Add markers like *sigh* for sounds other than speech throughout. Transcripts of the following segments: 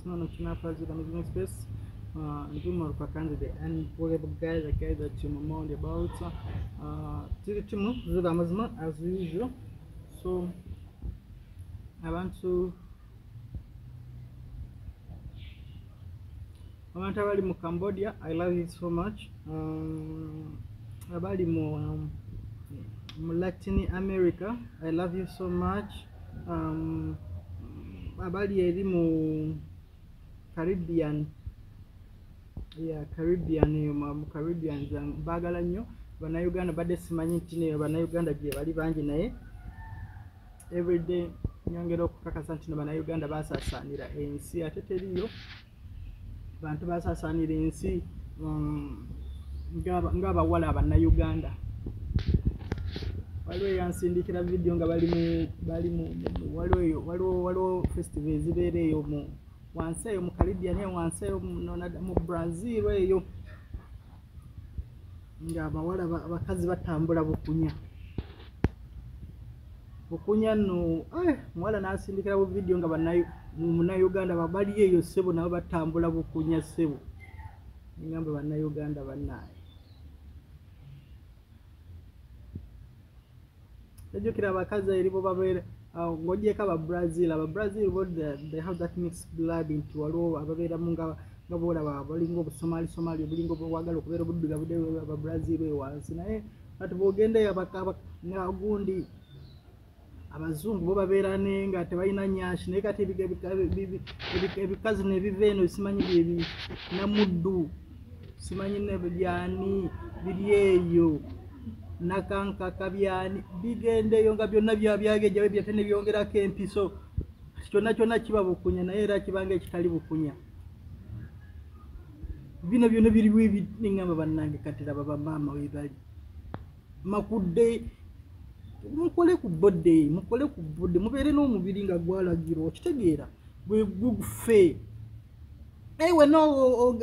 mazima no kinafazi the amazing space uh, ndimo kwa candidate and whatever guys the guys that you know about uh tiri timu zuba mazima as usual so i want to abantu abali mu cambodia i love you so much. Um, abali mu um, mu latin america i love you so much. Um, abali eri mu caribbean. Yeah, caribbean mu caribbean baagala nnyo. Bannayuganda badde simanyi nti neyo bannayuganda gye bali bangi naye everyday nyongera okukakasa nti no bannayuganda basaasaanira ensi. Ate teriyo bantu basaasaanira ensi ng'aba- ng'abawala abannayuganda waliwo eyansindikira vidiyo nga bali mu bali mu mu- waliwo eyo- waliwo waliwo festival ezibeera eyo mu wansi eyo mu caribbean eyo wansi eyo mu- brazil eyo. Nga abawala ba- abakazi batambula bukunya. Bukunya nno eh, muwala nasindikira bu vidiyo nga bannayu- mu- munnayuganda ba- bali eyo ssebo nabo batambula bukunya ssebo. Ngamba bannayuganda bannaaye. Ejjukira abakazi eri bo babeera awo ng'ogyeko ababrazil ababrazil bo the- they have that mixed blood nti waliwo ababeeramu nga boolaba balinga obusomali somali obulinga obwagala okubeera obuddugabude ababrazil eyo wansi. Naye kati bwogendeyo abaka- aba- nga gundi abazungu bo babeera ne nga tebalina nyashi naye kati ebikazi nebiva eno simanyi namuddu simanyi nebyani biri eyo nakankaka byani bigendeyo nga byonna byabyagejawe byate nebyongerako empiso. Kyonna kyonna kiba bukunya naye era kibanga ekitali bukunya. Bino byonna biriwo ebiningamba bannange kati laba bamaama webali makudde mukole ku bodde mukole ku bodde mubeere n'omubiri nga gwalagirwa okitegeera bwe gufe ewe no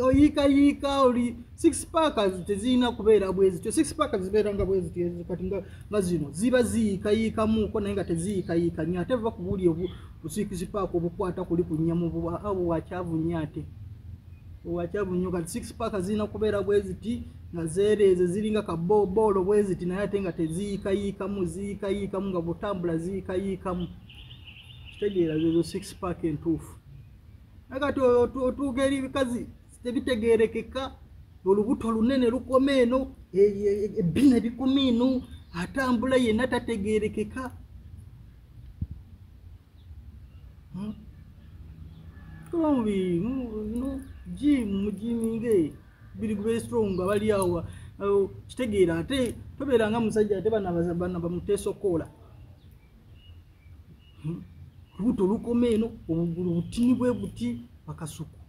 oyiikayiika oli six packers tezirina kubeera bwezityo six packers zibeera nga bwezityo kati nga zino ziba ziyiikayiikamuko naye nga teziyiikayiika nnyo ate va ku buli obu busikisi paaka obukwata kuli ku nyamu abo bwakyavu nnyo ate? Bwakyavu nnyo kati six packers zirina kubeera bweziti nga zeereeze ziringa kaboboolo bweziti naye ate nga teziyiikayiikamu ziyiikayiikamu nga butambula ziyiikayiikamu kitegeera zezo six pack entuufu nakati otuuka eri ebikazi tebitegerekeka olubuto lunene lukoma eno ebbina likoma eno atambula yenna tategerekeka. Kuba mubiri no jimu mujiminge biri gube strong bali awo awo, kitegeera ate tobeeranga musajja ate bana bana bamuteesokoola Hmm. Lubuto lukoma eno obugulu butini bwe buti akasuku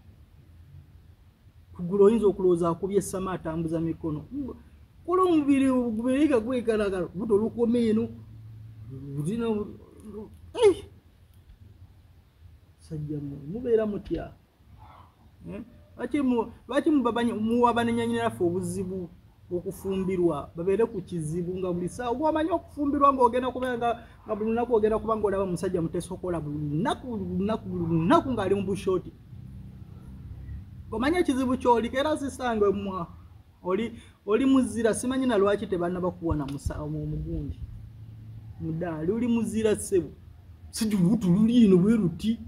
kugulu oyinza okulowooza akubye essama atambuza mikono. Kola omubiri guberiga gwekalagala lubuto lukoma eno butina sajja mubeera mutya? Eh? lwaki mu- lwaki muwa banenyanyiriraffe obuzibu okufumbirwa babeere ku kizibu nga buli saa gwamanyi okufumbirwa ngaogenda kubeera nga nga buli lunaku ogenda kuba ngaolaba omusajja muteesa okola buli lunaku buli lunaku buli lunaku ng'ali mu bushooti omanyi ekizibu kyoli era sisange mwa oli oli muzira simanyi na lwaki tebalina bakuwona omugundi mudaali oli muzira ssebo sijja olubuto luli ino bwe ruti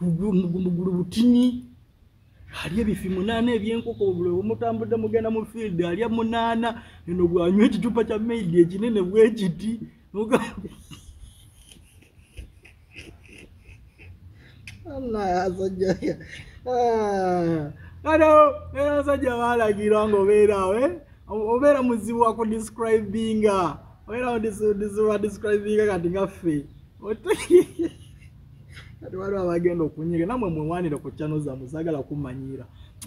mugulu butini alya ebifi munaana ebyenkoko omutambudde mugenda mu field alya munaana eno bwanywa ekicupa kya maidi ekinene bwe kiti Nogambe- asajja kati era abasajja balagirwa ngaobeerawo obeera muzibu wakudescribinga obeera muzibu wadescribinga kati ngaffe *laughs* kati waliwo abagenda okunyiga namwe mwewanire ku chano zammwe sagala kumanyiira *laughs*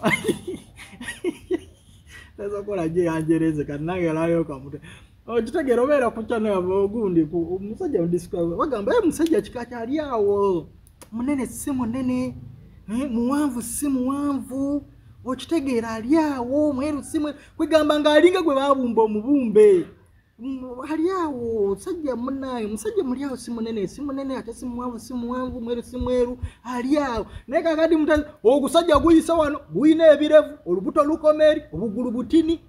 tesokola gyeyanjereze kati nange alayo kamute okitegeera obeera ku chano yava ogundi omusajja mudescribe bagamba "Eh, musajja kika kyali awo? Munene si munene? Muwanvu si muwanvu? Okitegeera ali awo? Mweru si mwe kwegamba ng'alinga gwe babumba omubumbe mm, ali awo musajja munaye musajja muli awo si munene si munene ate si muwanvu si muwanvu mweru si mweru. Ali awo naye kakati mutazi ogusajja guyise wano guyina ebirevu olubuto lukoma eri obugulu butini.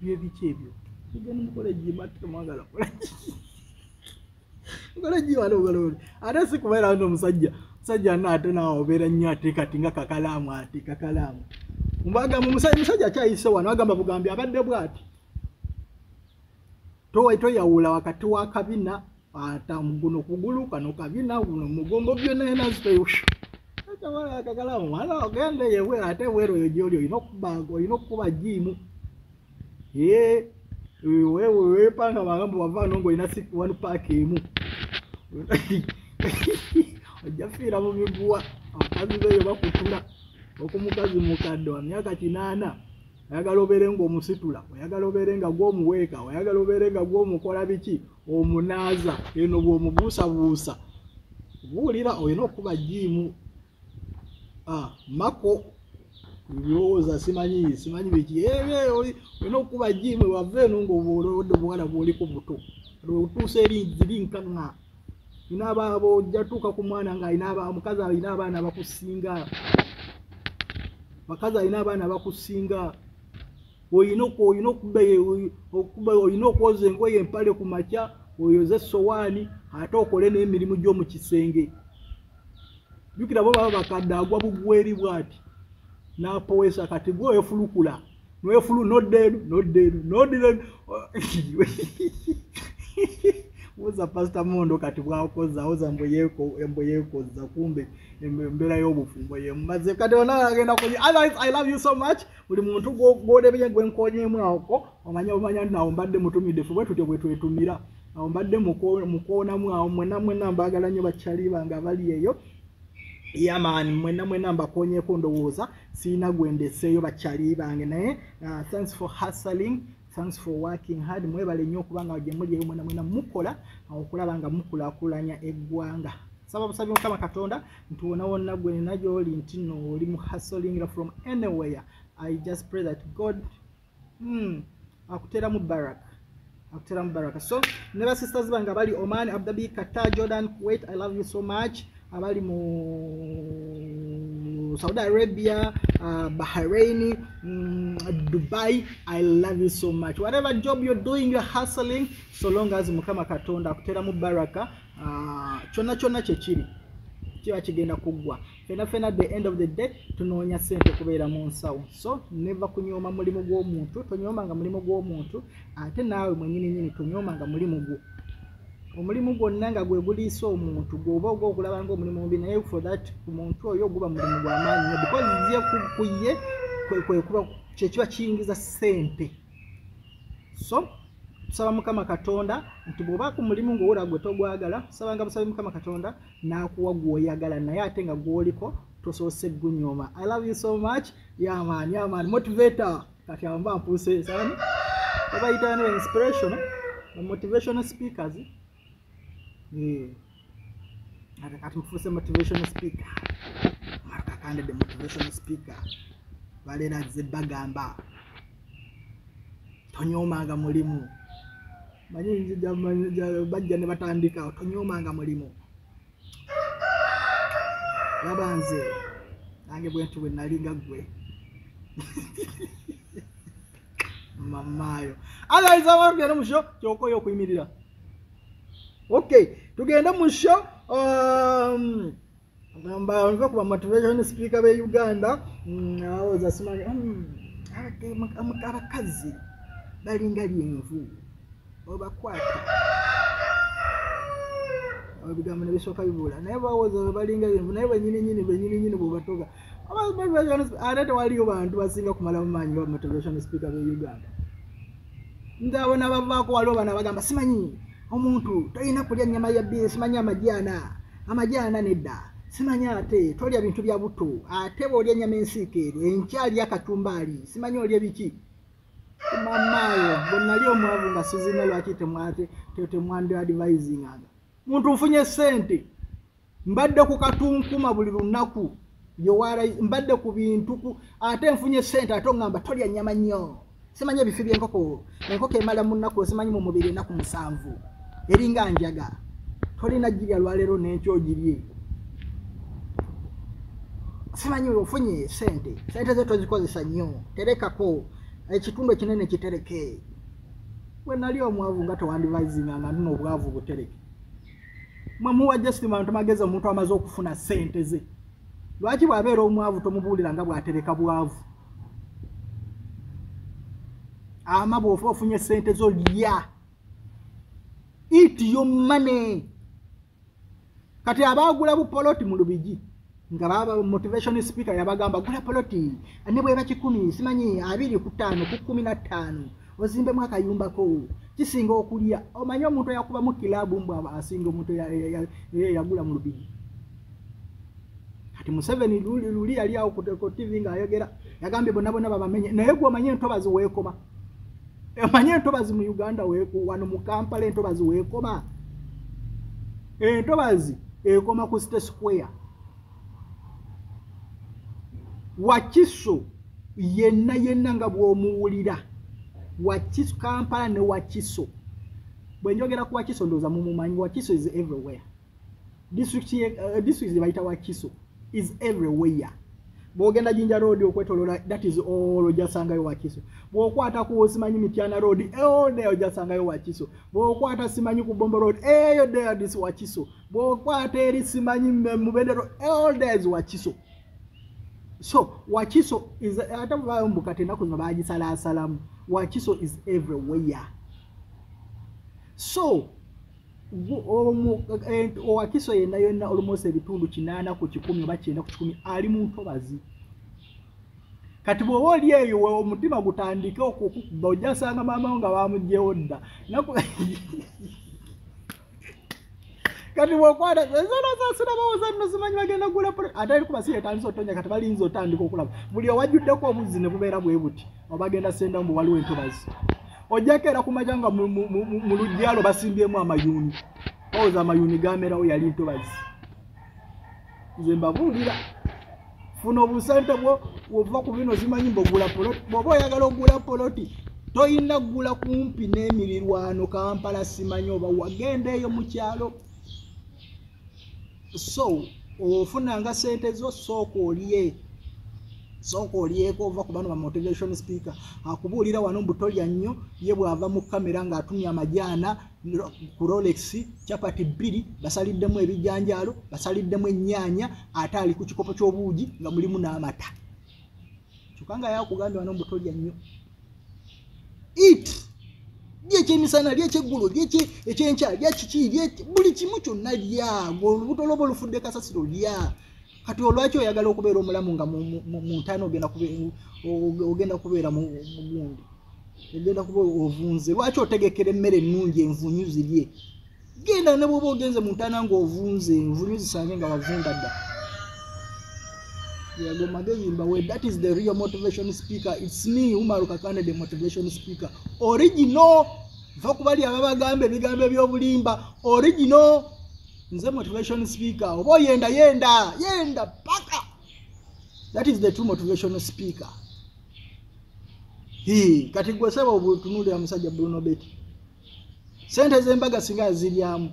Byebiki ebyo? Igeni mukole jimate mwagala mukole jiwalogololi *laughs* ate sikubeera nti omusajja musajja na ate nawe obeera nnyo ate kati nga kakalaamu ati kakalaamu mbagamba musajja akyayise wano agamba bugambi abadde bwati. Toyawula wakati wa kabina ata guno kugulu kano kabina guno mugongo byonna yenazitoyusha akawala akakalaamu mwana ogende yewe ate weero eyo gyoli olina okubaga olina okukuba jiimu ye wewe wepanga magambo wavaano ngaolina one pack emu. *laughs* Ojja fiira mu miguwa abakazi beyo bakutula okumukazi mukadde wa myaka kinaana oyagala obeere ngaomusitula oyagala obeere nga gwomuweeka oyagala obeere nga gwomukola biki? Omunaaza. Eno bwomubuusabuusa. Buulira olina okuba jiimu mako ebirowooza simanyi simanyi biki? Olina okuba jiimu wava eno ngaobaolowodde obuwala bwoliko buto. Otuusa erinkaŋa inaaba ojja tuuka ku mwana nga omukazi alina abaana bakusinga bakazi alina abaana bakusinga olina olina okwoza engoye empale ku makya oyoze esowaani ate okole n'emirimu gy'omu kisenge. Jukira bo baba bakadde agwa bugweri bwati. N'apowesa kati gwe wefulukula nwefulu noddeenu noddeenu noddeenu *laughs* buuza pasita mondo kati bwakoza oza mbu yeekoza kumbe embeera y'obufumbo yemumaze kati ona agenda i love you so much. Buli muntu gwolebye gwenkonyemu ako omanya omanya nti nawo mbadde mutumidde fe bwe tutyo bwe twetumira. Awo mbadde mukoonamu awo mwena mwena mbaagala nnyo bakyali bange abali eyo. Yamaani mwena mwena mbakonyeko ndowooza siina gwendeseeyo bakyali bange naye. Thanks for hustling thanks for working hard. Mwebale nnyo okubanga gye muli eyo mwena mwena mukola okulaba nga mukulaakulanya eggwanga. Saba busabi mukama katonda nti wona wonna gwe nina gyoli nti no oli mu hustling from anywhere. I just pray that god hmm, akuteeramu barak akuteeramu baraka so ne basisters bange abali oman abdabi qatar jordan kuwait i love you so much. Abali mu saudi arabia uh, bahrain mm, dubai. I love you so much. Whatever job you're doing you're hustling so long as mukama katonda akuteeramu baraka uh, kyonna kyonna kyekiri kiba kigenda kuggwa fena fena the end of the day tunoonya sente kubeera mu nsawo. So neva kunyooma mulimu gw'omuntu tonyoomanga mulimu gw'omuntu ate naawe mwenyininyini tonyoomanga mulimu gwo omulimu gwonna nga gwe guliisa omuntu gwoba oga okulaba nga omulimu mubi naye for that ku muntu oyo guba mulimu gw'amaanyi because ye ku ye kwekuba kyekiba kiyingiza ssente. So tusaba mukama katonda nti bw'oba ku mulimu ng'owula gwe togwagala tusabanga busabe mukama katonda n'akuwa gw'oyagala naye ate nga gw'oliko tosoose gunyooma. I love you so much. Yaman yaman motivator. Kati amba mpuuse sani obayitano inspiration motivational speakers ate kati mufuuse motivational speaker. Kakande the motivational speaker. Baleera ze bagamba tonyoomanga mulimu. Manyi bajja ne batandika tonyoomanga mulimu. Laba nze nange bwentu bwe nalinga ggwe. *laughs* Mamaayo otherwise abantu tugende mu sho kyokoyo okuyimirira okay tugende mu sho nve kuba motivation speaker be uganda awoza simanyi abakazi balinga lyenvu obakwata. Ebigambo nebisooka bibula naye bawoza balinga lyenvu naye benyininyini benyininyini bwebatoga ate tewaliyo bantu basinga kumala mumaanyi ba motivation speaker be uganda. Ntabona bavaako waliwo bana bagamba simanyi omuntu tolina kulya nyama ya bbiri simanyi amajaana. Amajaana nedda. Simanyi ate tolya bintu bya buto. Ate bwolya ennyama ensiikeere enkyali akatumbaali simanyi olya biki? Mamaayo bwe nali omwavu nga sizina lwaki temwandi advisinganga muntu nfunye sente mbadde ku katunkuma buli lunaku yowala mbadde ku bintu ate nfunye sente ate oŋŋamba tolya nyama nnyo. Simanyi ebifi byenkoko enkoko emala mu nnaku simanyi mu mubiri ennaku musanvu eringa njaga. Tolina girya lwaleero n'enkyo ogirye. Simanyi ofunye sente. Sente ze tozikozesa nnyo. Terekako. Ekitundu ekinene kitereke. We nali omwavu nga tewandivisinga nga ndina obwavu butereke. Mwe muwa justimant magezi omuntu amaze okufuna sente ze. Lwaki bw'abeera omwavu tomubuulira nga bw'atereka bwavu? Ama bw'ofa ofunye sente zo lya eat your money. Kati abaagula bupoloti mu lubigi nga baba motivation speaker yabagamba gula poloti. Ne bweba kikumi simanyi abiri ku ttaano ku kumi na ttaano ozimbemu akayumbako kisinga okulya omanye omuntu eyakubamu kilabu mbw asinga omuntu yagula mu lubigi. Kati museveni luli yali awo ku tv ngaayogera yagambye bonna bonna babamenye naye gwe omanye entobazi weekoma omanye entobazi mu uganda wano mu kampala entobazi weekoma. Entobazi ekoma ku state square. Wakiso yenna yenna nga bw'omuwulira wakiso kampala ne wakiso. Bwe njogera ku wakiso ndooza mumumanyi wakiso is everywhere. District uh, bayita wakiso is everywhere bwogenda jinja road okwetolola that is all ojasangayo wakiso bwokwata ku simanyi mityana road all day ojasangayo wakiso bwokwata simanyi ku bombo road eyo there this wakiso bwokwata eri simanyi mubendero all days wakiso so wakiso ate bubayo mbukati enaku zino bagisalaasalamu wakiso is everywhere. So owakiso yenna yonna olumosi ebitundu kinaana ku kikumi oba kyenda ku kikumi ali mu ntobazi. Kati bw'oba oli eyo omutima gutandike okukukuba ojasanga maamawo nga bamugyewo dda. *laughs* Kati bwokwata zonasasirabawoza nno zimanyi bagenda gula ate ali kuba si yetandisa otonya kati balinza otandika okulaba. Buli owajjuddeko obuzzi ne bubeera bwe buti obagenda sendamu bwe waliwo entobazi ojjako era kumaja nga mu lujjalo basimbyemu amayuuni. Owoza amayuuni gamerawo yali ntobazi. Nze mbabuulira funa obusente bwo wova ku bino zimanyi mbogula poloti bwoba oyagala ogula poloti toyina kugula kumpi n'emirirwano kampala simanyi oba wagenda eyo mu kyalo. So ofunanga sente zo sooka olye sooka olyeko ova ku bano ba motivation speaker. Akubuulira wano mbutolya nnyo ye bw'ava mu kamera ng'atumya amajaana ku rolex capati bbiri basaliddemu ebijanjaalo basaliddemu ennyaanya ate ali ku kikopo ky'obuugi nga mulimu n'amata. Kyokka nga yakugambye wano mbutolya nnyo. Eat lya ekyemisana lya ekyeggulu lya ekyenkya lya kiki buli kimu kyonna lya olubuto lwoba olufudde kasasiro lya kati olwaki oyagala okubeera omulamu nga muntaana ogenda kubeera mugundi ogenda kuba ovunze? Lwaki otegekera emmere ennungi envunyu zirye? Genda ne bwoba ogenze muntaana ngaovunze envunyu zisange nga wavunda dda. Yago magezi mbawe that is the real motivation speaker. Its me umaruka kane the motivation speaker. Original va kubali ababagamba ebigambo ebyobulimba. Original nze motivation speaker oba oyenda yenda yenda paka. That is the true motivation speaker. Hi kati gwe saba obutunulira musajja bruno beti sente zembaga singa ziryamu.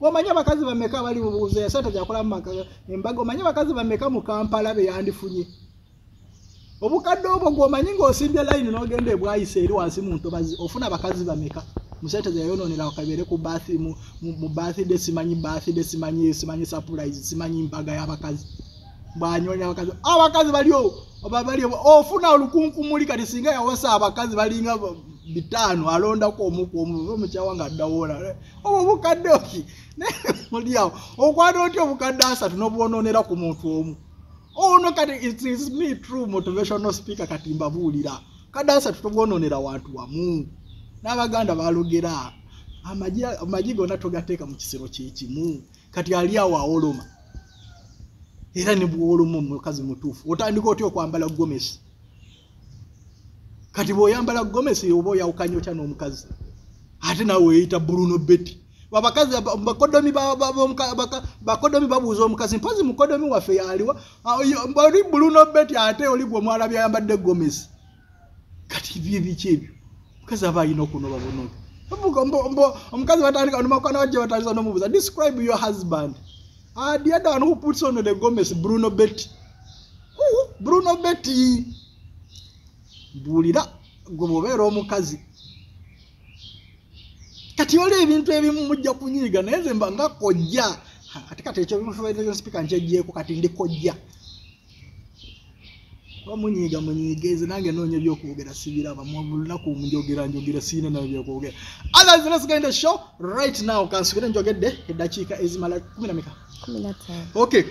Omanyi abakazi bameka bali bubuze sente zakolamu embaga omanyi abakazi bameka mu kampala beyandifunye obukadde obwo gwomanyi ngaosimbye layini n'ogenda ebwayise eri wansi mu ntobazi ofuna abakazi bameka musente zeyayononera kabeere ku mu bathide simanyi bathide simanyi simanyi surprise simanyi mbaga y'abakazi. Bwanyonya abakazi abakazi balio bali ofuna olukunkumuli kati singa yawasa abakazi balinga bitaano alondako omukuomu omukyawa nga addawola obwo obukadde oki? *laughs* Muliawo okwata otya obukadde asatu n'obwononera ku muntu omu? Ono kati it is me true motivational speaker kati mbabuulira. Kadde asatu tobwononera wantu wamu n'abaganda balogera amagi gonna togateeka mu kisero kyekimu kati ali awo awoloma era ne bwoloma omukazi mutuufu otandika otya okwambala gomesi kati bw'oyambala gomesi oba oyawukanya otya n'omukazi? Ate nawe weyita bruno beti abakazi bakodomi bakodomi babuuza omukazi mpozi mukodomi waffe yaliwa? Oli bruno beti ate oli gwe omwala byayambadde gomesi kati byebiki ebyo mukazi aba alina okunoba bunobi omukazi batandika nomakwana wajja batandisa nomubuuza describe your husband. Ah, the other one who puts on the gomez bruno betty. Who? bruno betty. Mbuulira gwe bwobeera omukazi. Kati oli ebintu ebimu mujja kunyiiga naye nze mba nga kojja. Ate kati ekyo sipika nkyejjeeko kati ndi kojja kuba munyiiga munyiigeze nange noonya ebyokwogera sibiraba mulunaku njogera njogera siina nayo byokwogera. Others let's get in the show right now kansubire njogedde eddakiika ezimala kumi na mika okay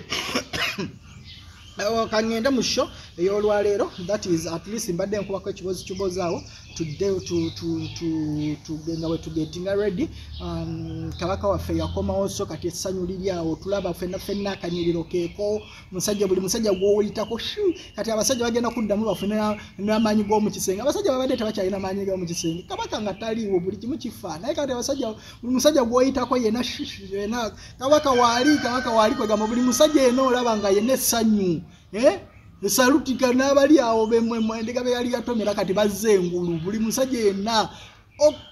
Kaŋŋende mu sho ey'olwaleero that is at least mbadde nkubako ekibozi kibozi awo tudde tu- tu- tu- tu- nga bwe tugetinga ready. Um, kabaka waffe yakomawo so kati essanyu liri awo tulaba fenna fenna akanyiriro keeko. Musajja buli musajja gwowuyitako kati abasajja bagenda kuddamu bafune n'amaanyi g'omu kisenge abasajja babadde tebakyalina maanyi g'omu kisenge kabaka nga taliiwo buli kimu kifa naye kati abasajja buli musajja gw'oyitako shu, yenna kabaka waali kabaka waali kwegamba buli musajja yenna olaba nga yenna essanyu? Esalutika n'abali awo bemwendeka be yali yatomera kati bazze engulu. Buli musajja yenna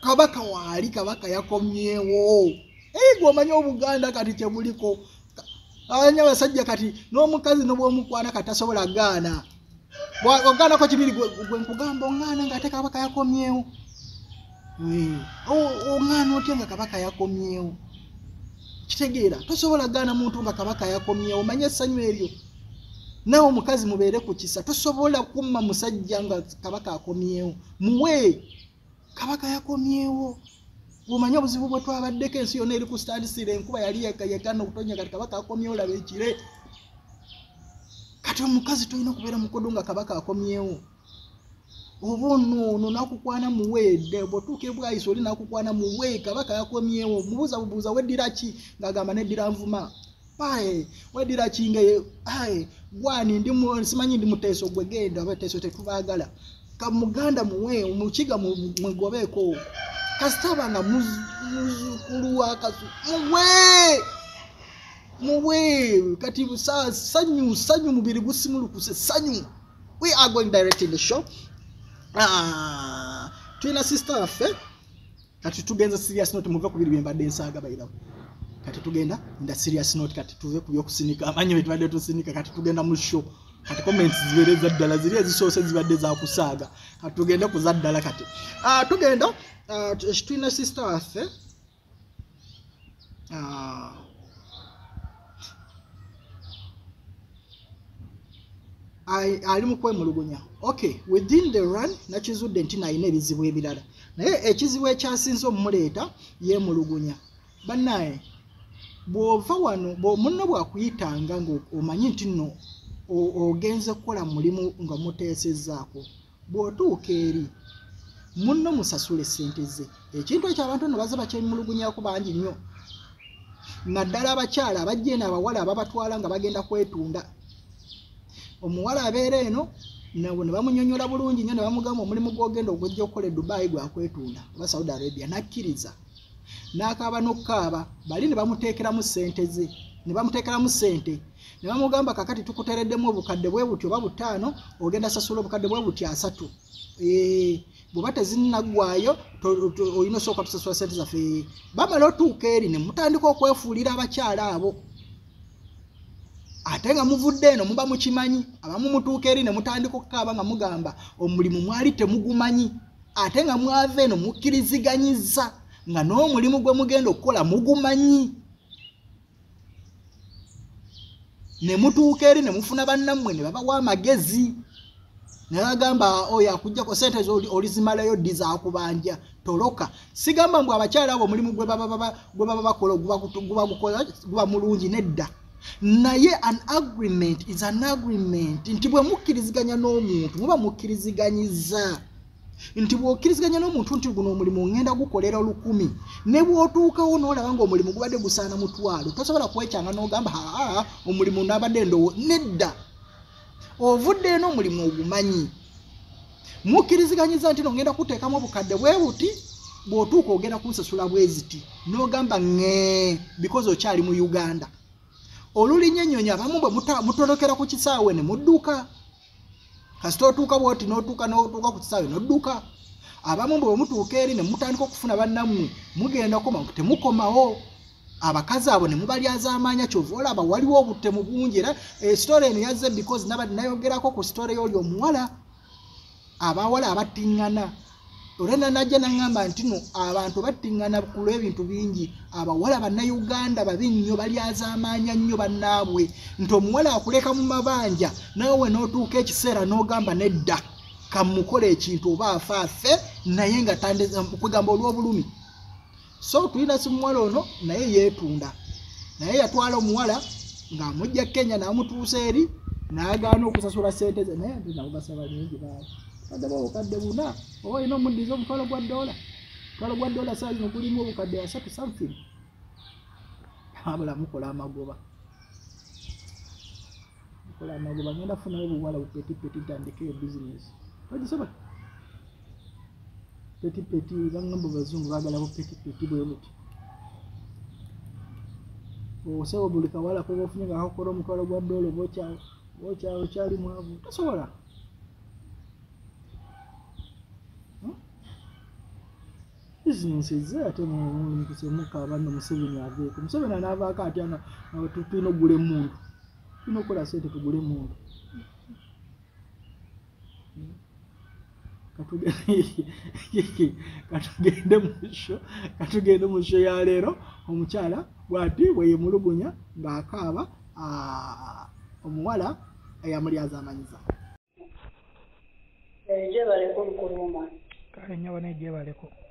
kabaka waali kabaka yakomyewo. Eri gweomanyi obuganda kati kyebuliko abanya abasajja kati n'omukazi nobwomukwana kati tasobola gaana. Ogaanako kibiri gwe gwe nkugamba oŋŋaana ng'ate kabaka yakomyewo. Eh, oŋŋaana otya nga kabaka yakomyewo? Kitegeera tosobola gaana muntu nga kabaka yakomyewo. Manye essanyu eryo naawe omukazi mubeere ku kisa tosobola kumma musajja nga kabaka akomyewo. Muwe kabaka yakomyewo. Bwomanye obuzibu bwe twabaddeko ensi yonna eri ku standisira enkuba yali yegana okutonya kati kabaka akomyewo laba ekire. Kati omukazi tolina okubeera mukodo nga kabaka akomyewo. Oba ono ono nakukwana muweedde bwotuuka ebwayisa oli nakukwana muwe kabaka yakomyewo. Mubuuza bubuuza weddira ki? Ng'agamba neddira nvuma pae weddira ki nga ye- ae gwani ndi mu- simanyi ndi muteeso gwe genda oba teeso tetubaagala ka muganda muwe mukiga mu- mwegobeeko kasitaba nga muz- muzukulu wa kasu muwe! Muwe! Kati sa- sanyu sanyu mubiri gusimulukuse sanyu. We are going direct in the show. Ah, tulina sister waffe kati tugenza serious note muve ku biri byembadde ensaaga bayirawo kati tugenda nda serious note kati tuve ku byokusinika. Amanyi betubadde tusinika kati tugenda mu show. Kati comments zibeere zaddala ziri ezisoose zibadde zakusaaga kati tugende ku zaddala kati. Ah, tugenda ah, tu- tulina sister Ah, ali ali mu kwemulugunya. Okay within the run nakizudde nti nalina ebizibu ebirala. Naye ekizibu ekyasinze omumuleeta yeemulugunya. Bannaye bw'ova wano munno bwakuyitanga nga omanyi nti nno ogenze kukola mulimu nga muteesezaako bw'otuuka eri munno musasule sente ze. Ekintu ekyo abantu no baza bakyemulugunyako bangi nnyo naddala abakyala abajja eno abawala ababatwala nga bagenda kwetunda. Omuwala abeera eno nabo ne bamunyonyola bulungi nnyo ne bamugamba omulimu gwogenda ogwojja okukola edubaayi gwakwetunda oba saudi arabia nakkiriza n'akaaba n'okukaaba bali ne bamuteekeramu sente ze ne bamuteekeramu sente ne bamugamba kakati tukuteereddemu obukadde bwe buti oba butaano ogenda sasula obukadde bwe buti asatu. Bw'oba tezinnaggwayo olina osooka tusasula sente zaffe. Bamala otuuka eri ne mutandika okwefuulira abakyala abo. Ate nga muvudde eno muba mukimanyi abamu mutuuka eri ne mutandika okukaaba nga mugamba omulimu mwali temugumanyi. Ate nga mwava eno mukkiriziganyiza nga n'omulimu gwe mugenda okukola mugumanyi. Ne mutuuka eri ne mufuna bannammwe ne babawa amagezi. Ne bagamba oyo akugjako sente olizimalayo ddi zakubanja toloka. Sigamba mbwe abakyala abo omulimu gwe baba bakola guba gutu- guba gukola guba mulungi nedda. Naye an agreement is an agreement. Nti bwe mukkiriziganya n'omuntu muba mukkiriziganyiza nti bw'okkiriziganya n'omuntu nti guno omulimu ngenda gukolera lukumi ne bw'otuukawo n'olaba ng'omulimu gubadde gusaana mutwalo tosobola kwekyanga n'ogamba aa omulimu nabadde ndowo nedda. Ovudde eno omulimu ogumanyi. Mukkiriziganyiza nti nogenda kuteekamu obukadde bwe buti bw'otuuka ogenda kunsasula bweziti n'ogamba ŋee because okyali mu uganda. Olulinya ennyonyi abamu bwe mutolokera ku kisaawe ne mudduka kasita otuuka bwoti n'otuuka n'otuuka ku kisaawe n'odduka. Abamu bwe mutuuka eri ne mutandika okufuna bannammwe mugenda koma temukomawo. Abakazi abo ne mubalyazaamaanya kyova olaba waliwo obutemu bungi era esitore eno yazze because nabadde nayogerako ku sitore y'oli omuwala. Abawala abattiŋŋana olwenda najja naŋŋamba nti no abantu battiŋŋana ku lw'ebintu bingi. Abawala bannayuganda babi nnyo balyazaamaanya nnyo bannaabwe. Nti omuwala akuleka mu mabanja naawe n'otuuka ekiseera n'ogamba nedda kamukola ekintu oba afaafe naye nga kwegamba olw'obulumi. So tulina si muwala ono naye yeetunda. Naye yatwala omuwala ng'amujja kenya n'amutuusa eri n'agaana okusasula sente ze naye ate nabo basaba nyingi baabo kadde ba obukadde buna oba olina omuddiza omutwalo gwa dola omutwalo gwa dola saa zino gulimu obukadde asatu something. Abula mukola amagoba mukola amagoba ngenda funayo buwala bupetipeti ntandikeyo bizinesi ogisobola petipeti bagamba bazungu bagala bupetipeti bwe buti osaba buli kawala koba ofunye nga kakola omutwalo gwa dola oba okyali mwavu tosobola bizinesi ze ate musemuka abanne museveni aveeko museveni anaavaako atya tulina okugula emundu tulina okukola sente tugule emundu *laughs* katugende musho katugende musho yaleero omukyala bwati bweyemulugunya ng'akaaba omuwala eyamulyaza amanyiza. Gyebaleko lukuluma kale gyebaleko kale sebo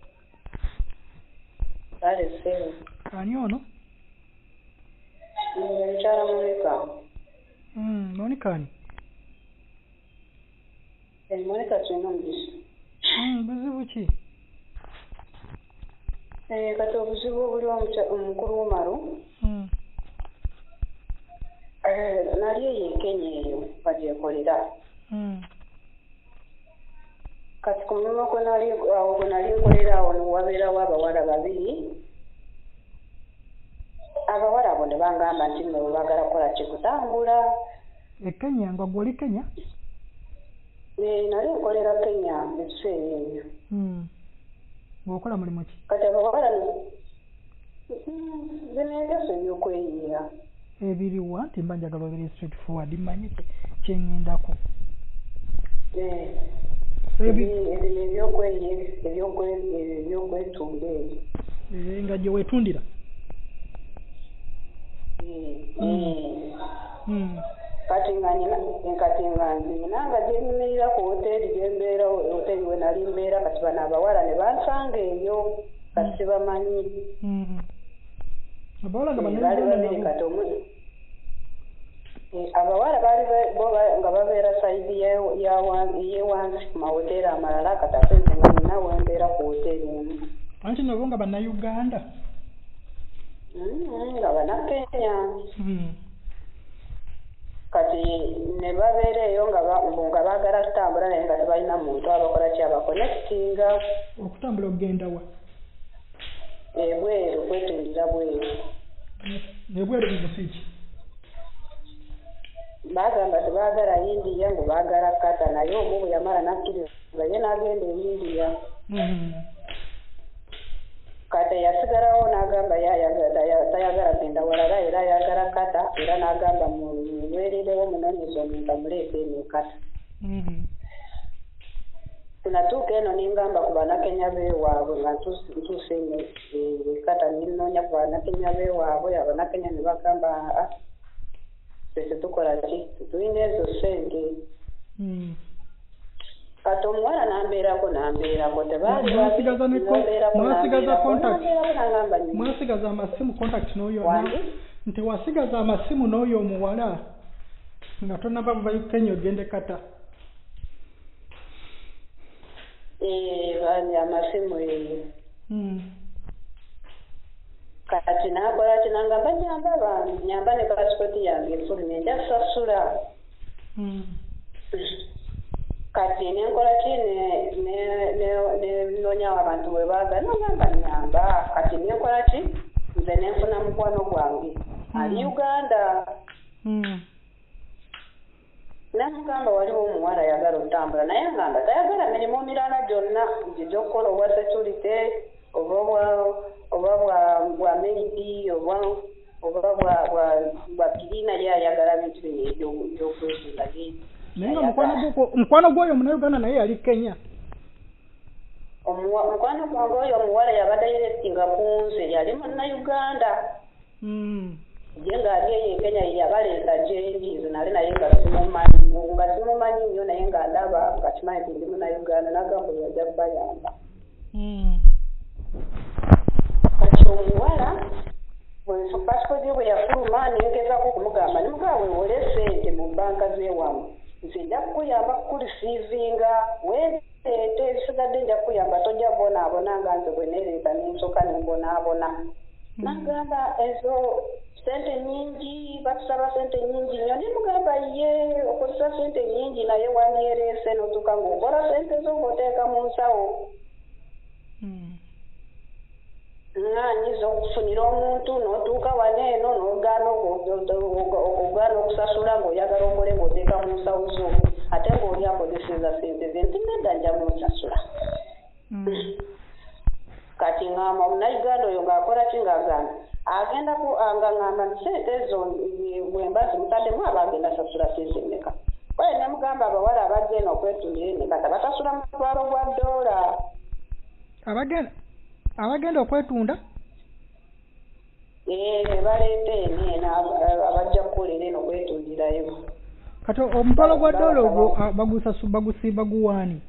ani ono mukyala monika monikani monika tulina omugisa buzibu ki kati obuzibu obuli omukulu womalu nali eyo ekenya eyo bagyekolera kati ku mulimu awo gwe nali nkolera awo niwabeerawo abawala babiri abawala abo ne bangamba nti nno bebagala kukola kikutambula ekenya nga gwoli kenya? Nali nkolera kenya ekiseera ebyo ng'okola mulimu ki? Kati abawala zino engeso ebyokweyiira. Ebiriwa nti mba njagala obiri straight forward mmanye kyeŋŋendako ebyo ebyokwetunga ebyo nga gye weetundira kati nga kati nga nina nga gyenyumirira ku woteeri gyembeera woteeri we nali mbeera kati bano abawala ne bansanga eyo kati sibamanyi abawala nga baali babiri kati omu abawala baali nga babeera sayidi yewansi ku mawoteeri amalala kati ate nze nga nina wembeera ku woteeri emu. Anti nabo nga bannayuganda? Nga bannakenya. Kati ne babeera eyo nga baagala kutambula naye nga tebalina muntu abakola ki abakonekitinga okutambula okugenda wa? Ebweru kwetundira bweru. Ebweru bibusiki bagamba tebaagala india ngu baagala kata naye omu bwe yamala nakkiriza ye n'agenda e india kati yasigalawo n'agamba tayagala genda walala era ayagala kata era n'agamba mulwerirewo munoonyeza omuntu amuleeta eno ekata tunatuuka eno ningamba ku banakenya beewaabwe nga ntuuse eno ekata ninoonya ku banakenya beewaabwe abanakenya ne bagamba aa ffe tukola ki tetulina ezo sente kati omuwala nambeerako nambeerako mwasigaza amasimu contact. n'oyo nti wasigaza amasimu n'oyo omuwala nga tonaba bukenya ogende kata. Bani amasimu eyo kati nakola ti nangamba nyamba bantu nyamba ne pasipoti yange efulumye nja kusasula kati nenkola ki? Nenonyawo abantu bwe baagala nogamba nyamba kati nenkola ki? Nze nenfuna mukwano gwange. Ali uganda. Namugamba waliwo omuwala ayagala otambula naye ngamba tayagala mirimu mirala gyonna gyegyokukola obwa security oba bwa- maidi oba bwa- bwa- bwa kirina ye ayagala bintu bino ebyo- ebyokwetunda ge- naye nga mukwano gwo- mukwano gwoyo munauganda naye yali kenya. Omuwa- mukwano gwange oyo omuwala yabadde yeretinga ku nze yali munnauganda Mm. ye ng'ali eyo e kenya yabaleeta gyendi nze nali naye nga simumanyi nga simumanyi nnyo naye ng'alaba nga kimanyi nti ndi munnauganda nagamba oyo ajja kubayamba Omuwala pasipoti ye bwe yafuluma nengezaako okumugamba nemugamba weewole sente mu bbanka z'ewamu nze nja kukuyamba kukurisiivinga weereete ebisigadde nja kukuyamba tojja bonaabona nga nze bwe neereeta nensooka nembonaabona. Nagamba ezo sente nyingi batusaba sente nyingi nnyo. Nemugamba ye okozesa sente nyingi naye wandyereese notuuka ng'okola sente zo ng'oteeka mu nsawo Ŋŋaanyiza okufunira omuntu n'otuuka wano eno n'ogaana ogaana okusasula ng'oyagala okole ng'oteeka mu nsawo zo ate ng'oli akozeseza sente ze nti nedda nja munsasula Mm. kati ŋŋamba omunauganda oyo ng'akola ki ng'agamba agenda ku nga ŋŋamba nti sente ezo bwemba zimutaddemu aba agenda sasula sente mmeka? Kwaye ne mugamba abawala okwetundira ene kati basasula mutwalo gwa ddoola. Abagenda abagenda okwetunda? Ee baleeta eno eno ab- abajja kukolera eno okwetundirayo kati omutwalo gwa ddoola ogwo ah, bagusasu bagusimba guwaani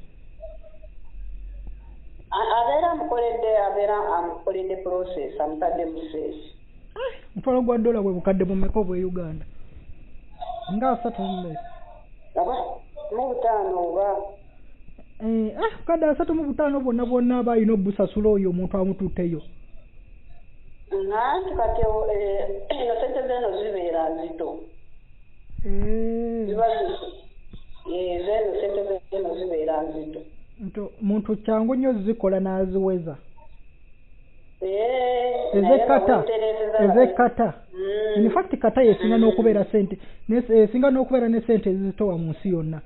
A- abeera amukoledde abeera amukoledde process amutadde mu seesi omutwalo gwa ddoola bwe bukadde bumeka obwe uganda. Nga asatu mumeka oba mu butaano oba Eh, ah bukadde asatu mu butaano bwonna bwonna aba alina obusasula oyo omuntu amututteyo nanti kati o- eh, *clears throat* eno sente zeeno zibeera nzito Eh, ziba zi- zeeno sente zeeno zibeera nzito nti muntu kyangu nnyo zikola n'aziweza ezekata ezekata Mm. in fact kata yesinga n'okubeera sente ne- esinga n'okubeera ne sente ezizitowa mu nsi yonna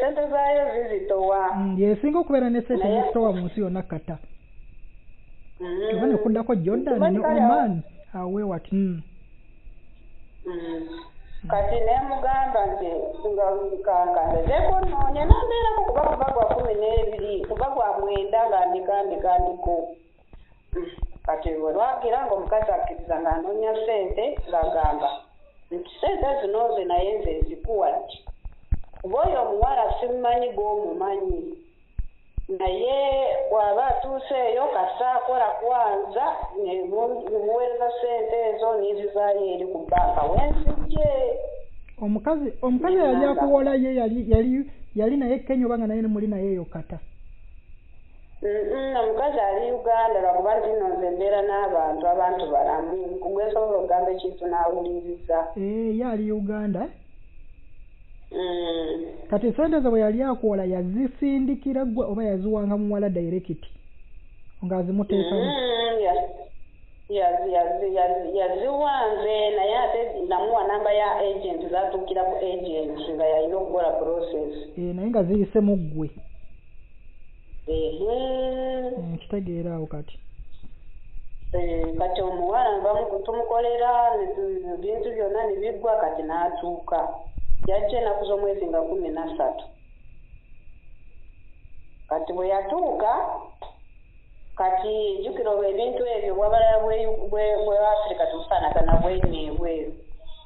sente zaayo zizitowa yesinga okubeera ne sente ezizitowa mu nsi yonna kata? Mm. oba nekuddako jordan ne oman awe wati. Mm. kati nemugamba nti kankandezeeko noonya nambeerako kuba kuba gwa kumi n'ebiri kuba gwa mwenda nga ndikandikandiko kati bwe lwagira ngaomukazi akkiriza ng'anoonya sente ng'agamba nti sente zino ze naye nze ezikuwa ddi kuba oyo omuwala simumanyi gw'omumanyi. Naye bw'aba atuuse eyo kasa akola kwanza nemuweereza sente ezo n'ezizaayo eri ku bbanka. Wenzijje omukazi omukazi yali akuwola ye yali yali yali naye kenya oba nga naye muli naye eyo kata? Omukazi ali uganda lwakuba nti nno nze mbeera n'abantu abantu balamu. Kugwesobola okugamba ekintu n'awuliriza. Eh, ye ali uganda. Kati sente ze bwe yali akuwola yazisindikira gwe oba yaziwanga muwala direct? Ng'azimuteekamu Mm, ya- yazi- yazi- yazi- yaziwanze naye ate namuwa namba ya agent zatuukira ku agent nga yalina okukola process. Eh, naye nga ziyise mu ggwe. Nkitegeera awo kati. Eh, kati omuwala nbamu tumukolera bintu byonna ne biggwa kati n'atuuka yajja ennaku z'omwezi nga kumi na ssatu kati bwe yatuuka kati jjukira olwo ebintu ebyo bwabalala bwe- afirika tebufaanagana bwenu ebweru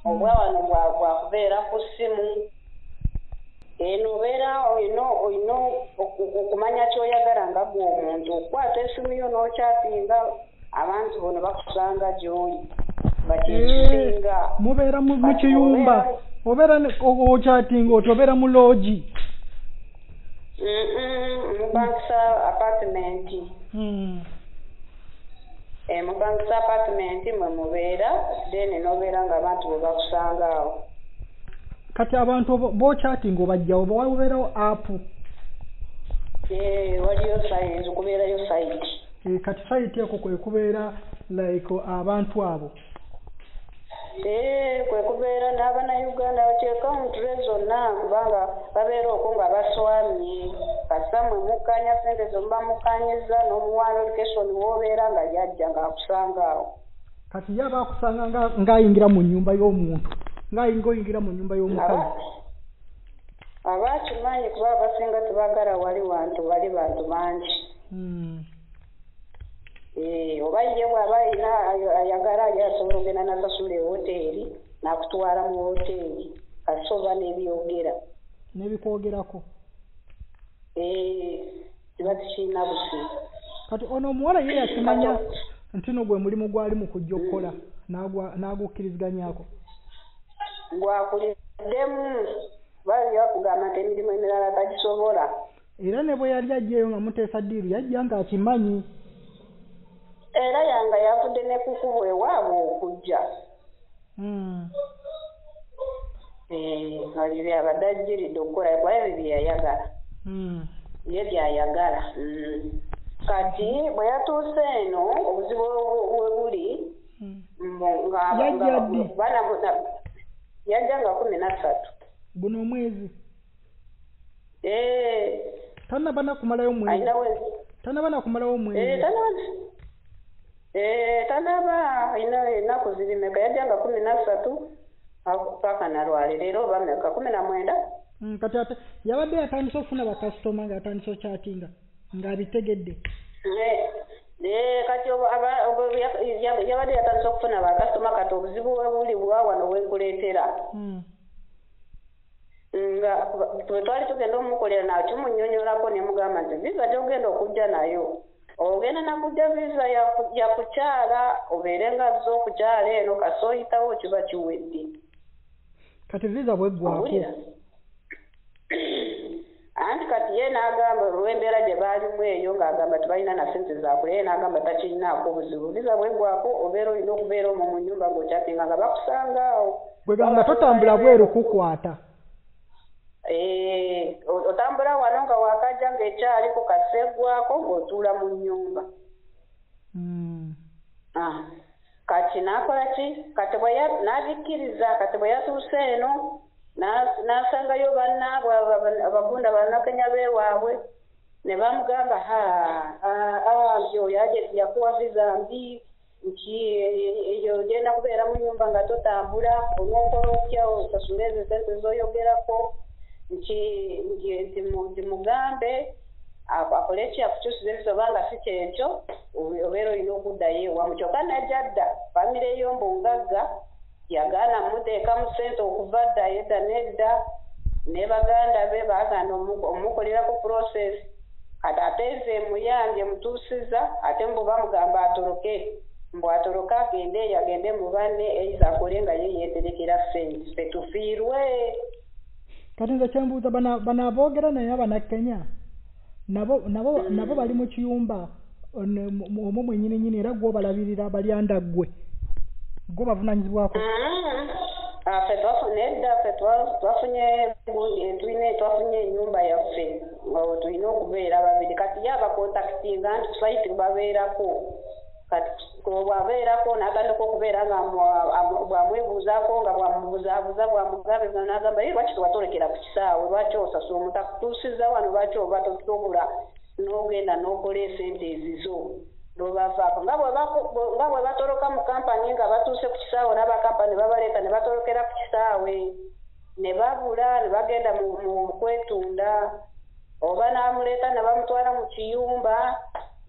obwa wano bwa- bwakubeera ku ssimu eno obeera olina olina oku- okumanya ky'oyagala nga gwe omuntu. Okukwata essimu yo n'okyatinga abantu bono bakusanga gy'oli. Bakyekisinga mubeera mu kiyumba obeera- okyatinga oti obeera mu loogi. Mubangisa apartment. Mm. Eh, mubangisa apartment mwe mubeera then n'obeera ng'abantu bwe bakusanga awo. Kati abantu bokyatinga obajjawo oba wabeerawo apu Eh, waliyo sayinza okubeerayo sayiti Eh, kati sayiti eko kwe kubeera like abantu abo kwe kubeera n'abannayuganda bakyekawuntire zonna kubanga babeera okwo nga baswamye. Kasamwe mukkanya sente zomuba mukkanyiza n'omuwano location w'obeera nga yajja ng'akusanga awo. Kati ye aba akusanga nga- ng'ayingira mu nnyumba y'omuntu ng'ayinga oyingira mu nnyumba y'omukazi. Aba- abakimanyi kuba abasinga tebaagala wali wantu wali bantu bangi. Mm. Eh, oba ye bw'aba ayina ay- ayagala ali asobola ogenda nasasula ewoteeri n'akutwala mu woteeri kasoba n'ebyogera. N'ebikwogerako? Eh, kiba tikirina busi. Kati ono omuwala ye yakimanya nti no gwe mulimu gwali mu kujja okukola n'agwa- n'agukkiriziganyako gwakuliddemu bali bakugamba nti emirimu emirala tagisobola. Era ne bwe yali ajjaeyo nga muteesa ddiiru yajja ng'akimanyi era yanga yavudde ne kukuba ewaabwe okujja. Mm. Eh, nga bye abadde ajjiridde okukola kuba ebyo bye yayagala Mm. ye byayagala. Mm. kati bwe yatuuse eno obuzibu we buli Mm. Yajja nga- kumi na ssatu. Guno omwezi? Eh, tanaba nakumalayo omwezi alina we tanaba nakumalawo Eh, omwezi tanaba Eh, tanaba alina ennaku ziri meka yajja nga kumi na ssatu aku- paka nalwale leero oba meka kumi na mwenda. Mm, kati ate yabadde yatandise okufuna bakasitoma ng'atandise okyatinga ng'abitegedde Eh, eh, kati yabadde yatandise okufuna bakasitoma kati obuzibu we buli bwa wano wenkuleetera Mm. nga bwe twali tugenda omukolera nawe kimunnyonnyolako ne mugamba nti visa gy'ogenda okujja nayo ogenda nakujja visa ya ya kukyala obeere nga zza okukyala eno kasi oyitawo kiba kiwedde. Kati visa bweggwako owulira? *clears throat* Anti kati ye n'agamba olw'embeera gye baalimu eyo ng'agamba tebalina na sente zakula ye n'agamba takirinaako obuzibu visa bweggwako obeera olina okubeera omwo mu nnyumba ng'okyatinga nga bakusanga awo gwegamba totambula bweru kukwata otambula wano nga wakajja ng'ekyali ku kaseggwako ng'otuula mu nnyumba. Mm. Ah, kati n'akola ki? Kati bwe n'abikkiriza kati bwe yatuuse eno na- n'asangayo bannaabwe aba- abagunda bannakenya beewaabwe ne bamugamba ha nti oyo yakuwa visa mbi nti eh, eyo ogenda kubeera mu nnyumba nga totambula onookola otya osasula ezo sente z'oyogerako nti nti- nti mu- nti mugambe ako- akole eki akukyusiza ebiso obanga si kyekyo obe- obeera olina okuddayo ewamu kyokka najja dda famire y'ombungagga yagaana muteekamu sente okuva dda yedda nedda ne baganda be baagaana omu- omukoleraku process kati ate nze emuyambye mutuusiza ate mbu bamugamba atoloke mbu atoloke agende eyo agende mu banne eiza akole nga ye yeeterekera sente fe tufiirwe kati nze kyembuuza bano aboogera naye abanakenya nabo bali mu kiyumba omwo mwennyini nyini era gwobalabirira balyanda ggwe gwo bavunanyizibwako. Ah, ffe twafuna edda ffe twa- twafunye tulina twafunye ennyumba yaffe tulina okubeera babiri. Kati ye abakontakitinga nti site babeerako kati bwabeerako n'atandika okubeera nga bwamwebuuzaako nga bwamubuzaabuza bwamugabe n'agamba ye lwaki tewatolekera ku kisaawe? Lwaki osasula omuntu akutuusiza wano lwaki oba totobula n'ogenda n'okola esente ezizo lwebavaako nga bwe batoloka mu kampani nga batuuse ku kisaawe n'abakampani babaleeta ne batolokera ku kisaawe ne babula ne bagenda mu kwetunda oba n'amuleeta ne bamutwala mu kiyumba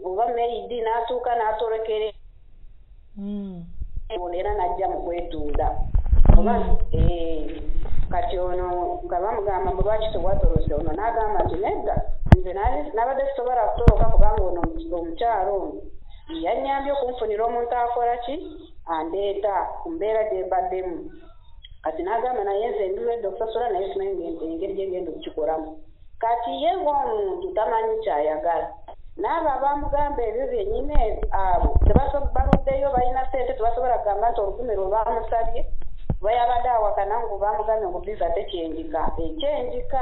oba meidi n'atuuka n'atolokera Mm. ono era n'ajja mu kwetunda. Oba eh, kati ono nga bamugamba mbu lwaki tewatolose ono n'agamba nti nedda. Nze nabadde sisobola kutoloka kubanga ono omu- omukyalo ono. Yannyambye okunfunira omuntu akola ki? Andeeta ku mbeera gye mbaddemu. Kati n'agamba naye nze ndiredde okusasula naye simanyi nge- engeri gyengenda okukikolamu kati ye ng'omuntu tamanyi kyayagala n'abo abamugamba ebyo byennyini abo baluddeyo balina sente tebasobola kugamba nti olukumi lwe bamusabye kuba yabadde awakana ngu bamugambye ngu visa tekyenjika. Ekyenjika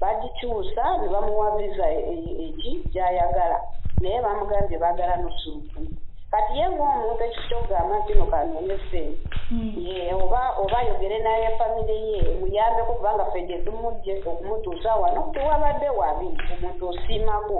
bagikyusa ne bamuwa visa e- e- eki gyayagala. Naye bamugambye baagala nusuruku kati ye ng'omuntu ekikyogamba nti no kanone sente ye oba oba ayogere naye famire ye muyambeko kubanga ffe gye tumugje okumutuusa wano tewabadde wabi omuntu osiimako.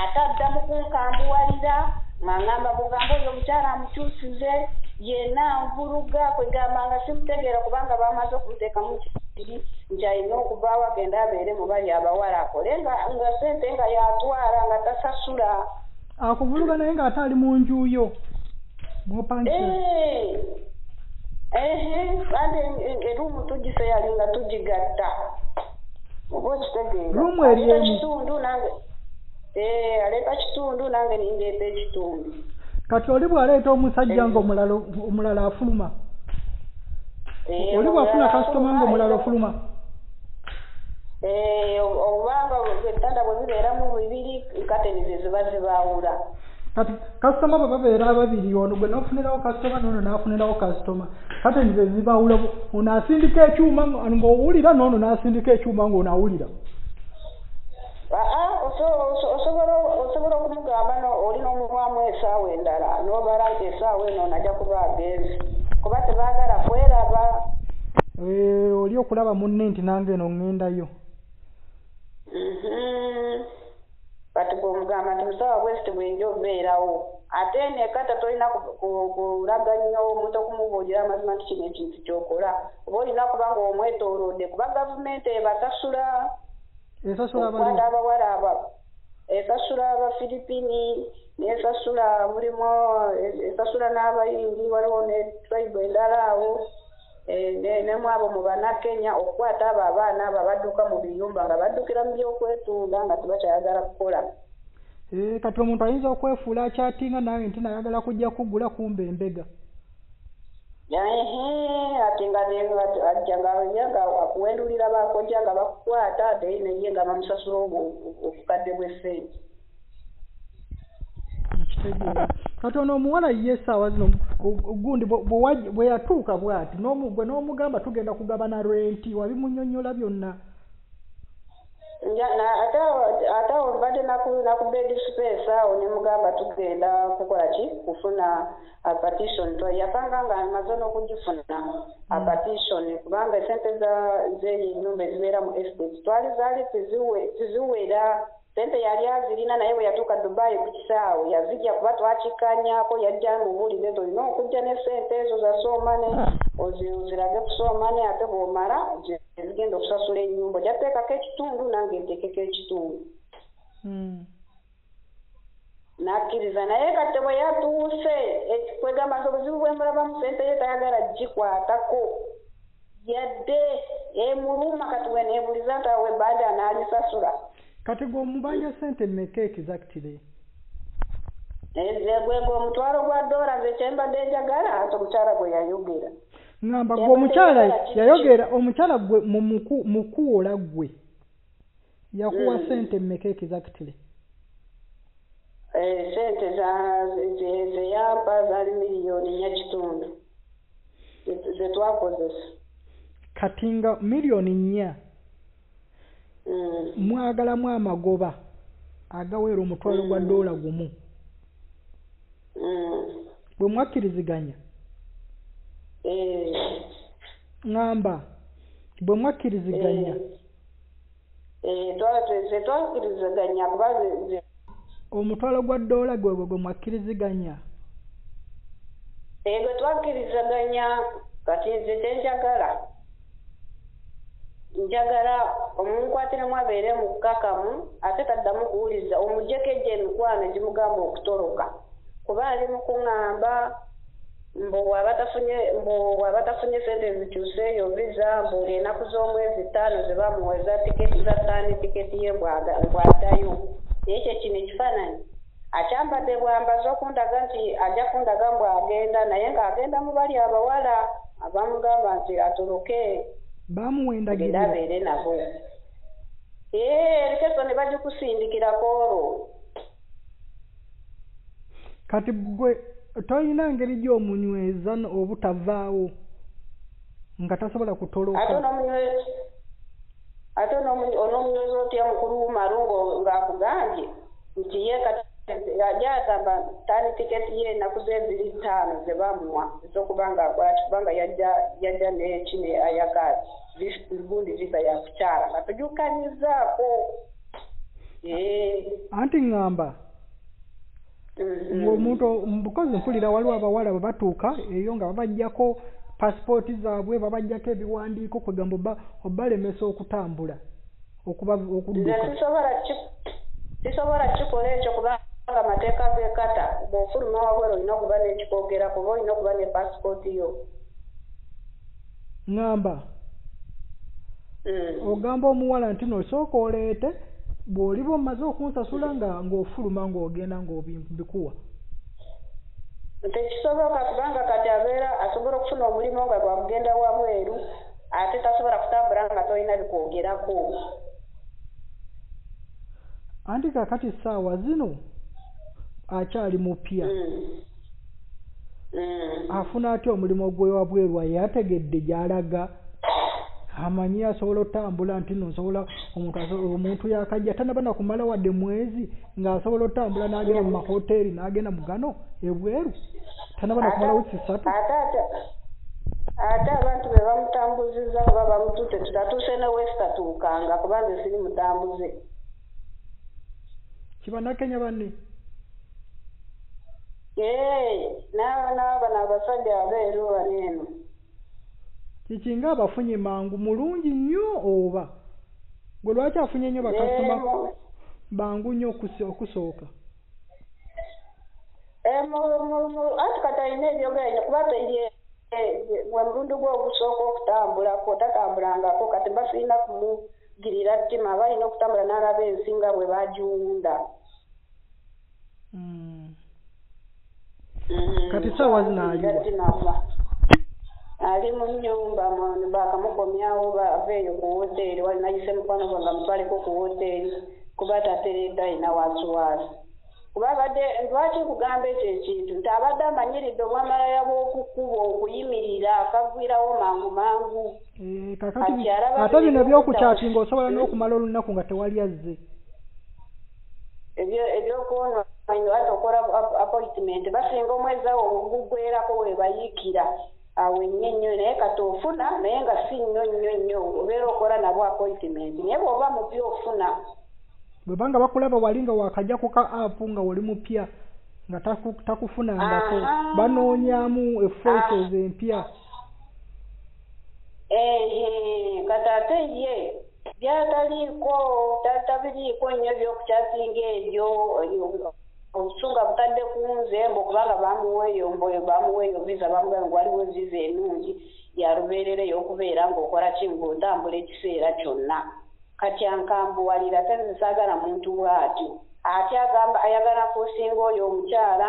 Ate addamu kunkambuwalira ng'aŋŋamba bugamba oyo omukyala amukyusize yenna nvuluga kwegamba nga simutegeera kubanga bamaze okumuteekamu kiri nti alina okuvaawo agende abeere mu bali abawala akole nga nga sente nga yatwala nga tasasula akuvuluga naye ng'ate ali mu njuyo mwopangisa Eh, ehe kandi erumu tugise yali nga tugigatta. Oba okitegeera Ruumu eri Aleeta emu. kitundu nange aleeta kitundu nange nindeeta ekitundu. Kati oli bw'aleeta omusajja ng'omulala omulala afuluma. Oli bw'afuna kasitoma ayinza- ofuluma obanga ebitanda bwe bibeeramu bibiri kateni ze ziba zibaawula kati kasitoma bwe babeera ababiri ono gwe n'ofunirawo kasitoma n'ono n'afunirawo kasitoma kati nize zibawula ono asindika ekyuma ngo- ng'owulira n'ono n'asindika ekyuma ng'ono awulira aa oso- oso- osobola okumugamba oli n'omuwaamu esaawa endala n'obala nti esaawa eno najja kuba agenzi kuba tebaagala kweraba Eh, oli okulaba munne nti nange eno ŋŋendayo. Kati bw'omugamba nti musawa bwesiti bwenja obeerawo. Ate nekata tolina ku- ku- kulaga nnyo omuntu okumubuulira amazima nti kino ekintu kyokola. Oba olina kuba nga omwetoolodde kuba gavumenti ebasasula okukwata abawala aba esasula abafiripini nesasula mulimu esasula n'abayindi waliwo ne tribe endala awo nemu abo mu bannakenya okukwata abo abaana abo abadduka mu biyumba nga baddukira mu byokwetunda nga tebakyayagala kukola. Eh, kati omuntu ayinza okwefuula akyatinga naye nti nayagala kujja kugula kumba embega ati nga ajja nga akuwendulira bakojja nga bakukwata ate neye nga bamusasula obwo- obukadde bw'essente nkitegeera kati ono omuwala ye essaawa zino gu- gundi bwe- yatuuka bw'ati gwe n'omugamba tugenda kugabana renti wabimunyonnyola byonna. Ate awo- naku- nakubed space awo ne mugamba tugenda kukola ki? Kufuna a partition Twa- yasanga nga amaze n'okugifuna a partition kubanga esente za- z'enyumba ezibeera mu estate twali zaali tiziwe- tiziwera sente yali azirina naye bwe yatuuka dubai ku kisaawe yazijja kuba twakikanyako yajja mubuulire nti olina okujja ne sente ezo za soomane ozi- ozirage ku soomane ate bw'omala zi- zigenda okusasula ennyumba. Ojja kuteekako ekitundu nange nteekeko ekitundu. Mm. n'akkiriza naye kati bwe yatuuse eh, kwegamba nti obuzibu bwe mulabamu sente ye tayagala gikwatako. Yadde emuluma kati we neebuliza nti awe ebbanja anaalisasula kati gwe omubanja sente mmeka exactly? Gwegwe omutwalo gwa dola nze kyembadde njagala ati omukyala gwe yayogera. Ŋŋamba gwe omukyala yayogera omukyala gwe mu muku- mukuwola gwe yakuwa Mm. sente mmeka exactly? Eh, sente za- ze- ze yampa zaali miliyoni nnya kitundu. Ze- ze twakozesa. Kati nga miliyoni nnya. Mwagalamu amagoba agaweera omutwalo gwa Mm. doola gumu. Mm. bwe mwakkiriziganya. Ŋŋamba bwe mwakkiriziganya. Twa- twe- ze twakkirizaganya kuba omutwalo gwa doola gwe gwe mwakkiriziganya. Eh, gwe twakkirizaganya kati nze kyenjagala njagala omunkwatiramu abeere mukakamu ate taddamu kuwuliza omugyeko ejja emikwano egimugamba okutoloka. Kuba ali mu kuŋŋamba mbu bw'aba tafunye sente zikyuseeyo visa mbuli ennaku z'omwezi ttaano ze bamuweza tiketi za saani tiketi ye bw'addayo. Ekyo kino ekifaananyi akyambadde bwambaza okundaga nti ajja kundaga mbw'agenda naye ng'agenda mu bali abawala abamugamba nti atoloke agende baamuwendagirira abeere nabo. Ee erikeso ne bagikusindikirako olwo kati gwe tolina ngeri gy'omunyweza obutavaawo nga tasobola kutoloka? Ate onomu- onomunyweza otya mukulu wumalu ngo- ng'akugambye nti ye kati yagamba tani tiketi ye ennaku z'ebiri ttaano ze bamuwa ez'okuba nga akwati kubanga yajja yajja nekine ayakazi gundi visa yakukyala nga tujukanyizaako anti ŋŋamba ng'omuntu bukozi mpulira waliwo abawala bwe batuuka eyo nga babajjako pasipooti zaabwe babajjako ebiwandiiko kwegamba oba obalemesa okutambula okuba okudduka. Sisobola kikola ekyo kubanga amateeka gekata bw'ofuluma wabwera olina okuba n'ekikoogera kuba olina okuba ne pasipooti yo. Ŋŋamba ogamba omuwala nti nosooka oleete bw'oliba omaze okunsasula nga ng'ofuluma ng'ogenda ng'obikuwa tekisoboka kubanga kati abeera asobola okufuna omulimu nga gwakugenda wabweru ate tasobola kutambula nga tolina bikwogerako. Anti kakati ssaawa zino akyali mupya afuna atya omulimu gwewabweru aye ategedde gy'alaga. Amanyi asobola otambula nti no nsobola omuntu omuntu yakajja tanaba nakumala wadde mwezi ng'asobola otambula n'agenda mu mahoteeri n'agenda mu gano ebweru tanaba nakumala wiki ssatu? Ate abantu be bamutambuziza oba bamutute tutatuuse ne wesitatuukanga kubanga siri mutambuze. Kibanakenya banne naaba naaba n'abasajja abeeru baneeno kikinga abafunye mangu mulungi nnyo oba? Gwe lwaki afunye nnyo bakasitoma bangu nnyo okusooka. Anti kati alina ebyogeranyo kuba gwe mulundi gwe ogusooka okutambulako tatambulangako kati basirina kumugirira ttima balina okutambula n'alaba ensinga bwe bagiwunda kati saawa zinaaliwa ali mu nnyumba bakamukomyawo aveeyo ku woteeri walinayise mukwano gwe nga mutwaleko ku woteeri kuba tateredde alina wasiwasi kuba abadde lwaki kugamba ekyo ekintu? Nti abadde amanyiridde obwamalaya bw'okukuba okuyimirira akagwirawo mangu mangu. Kakati ate bino ebyokukyatinga osobola n'okumala olunaku nga tewali azze ebyokuona ate okola appointment. Basinga omwezi awo ogugwerako webayiikira awo ennyo nnyo naye kati ofuna naye nga si nnyo nnyo nnyo obeera okola nabo appointment. Naye bw'oba mupya ofuna bwe nga bakulaba wali nga wakajja ku ka apu nga wali mupya nga takufunangako banoonyamu effaces empya. Kati ate ye byataliiko tabiriiko nnyo byokukyasinga ebyo obusunga butadde ku nze mbu kubanga bamuweeyo mbu bamuweeyo visa bamugamba waliwo visa enungi yalubeerera ey'okubeera ng'okola ki ng'otambula ekiseera kyonna. Kati ankambuwalira tezisaagala muntu bw'atyo ate agamba ayagala kusinga oyo omukyala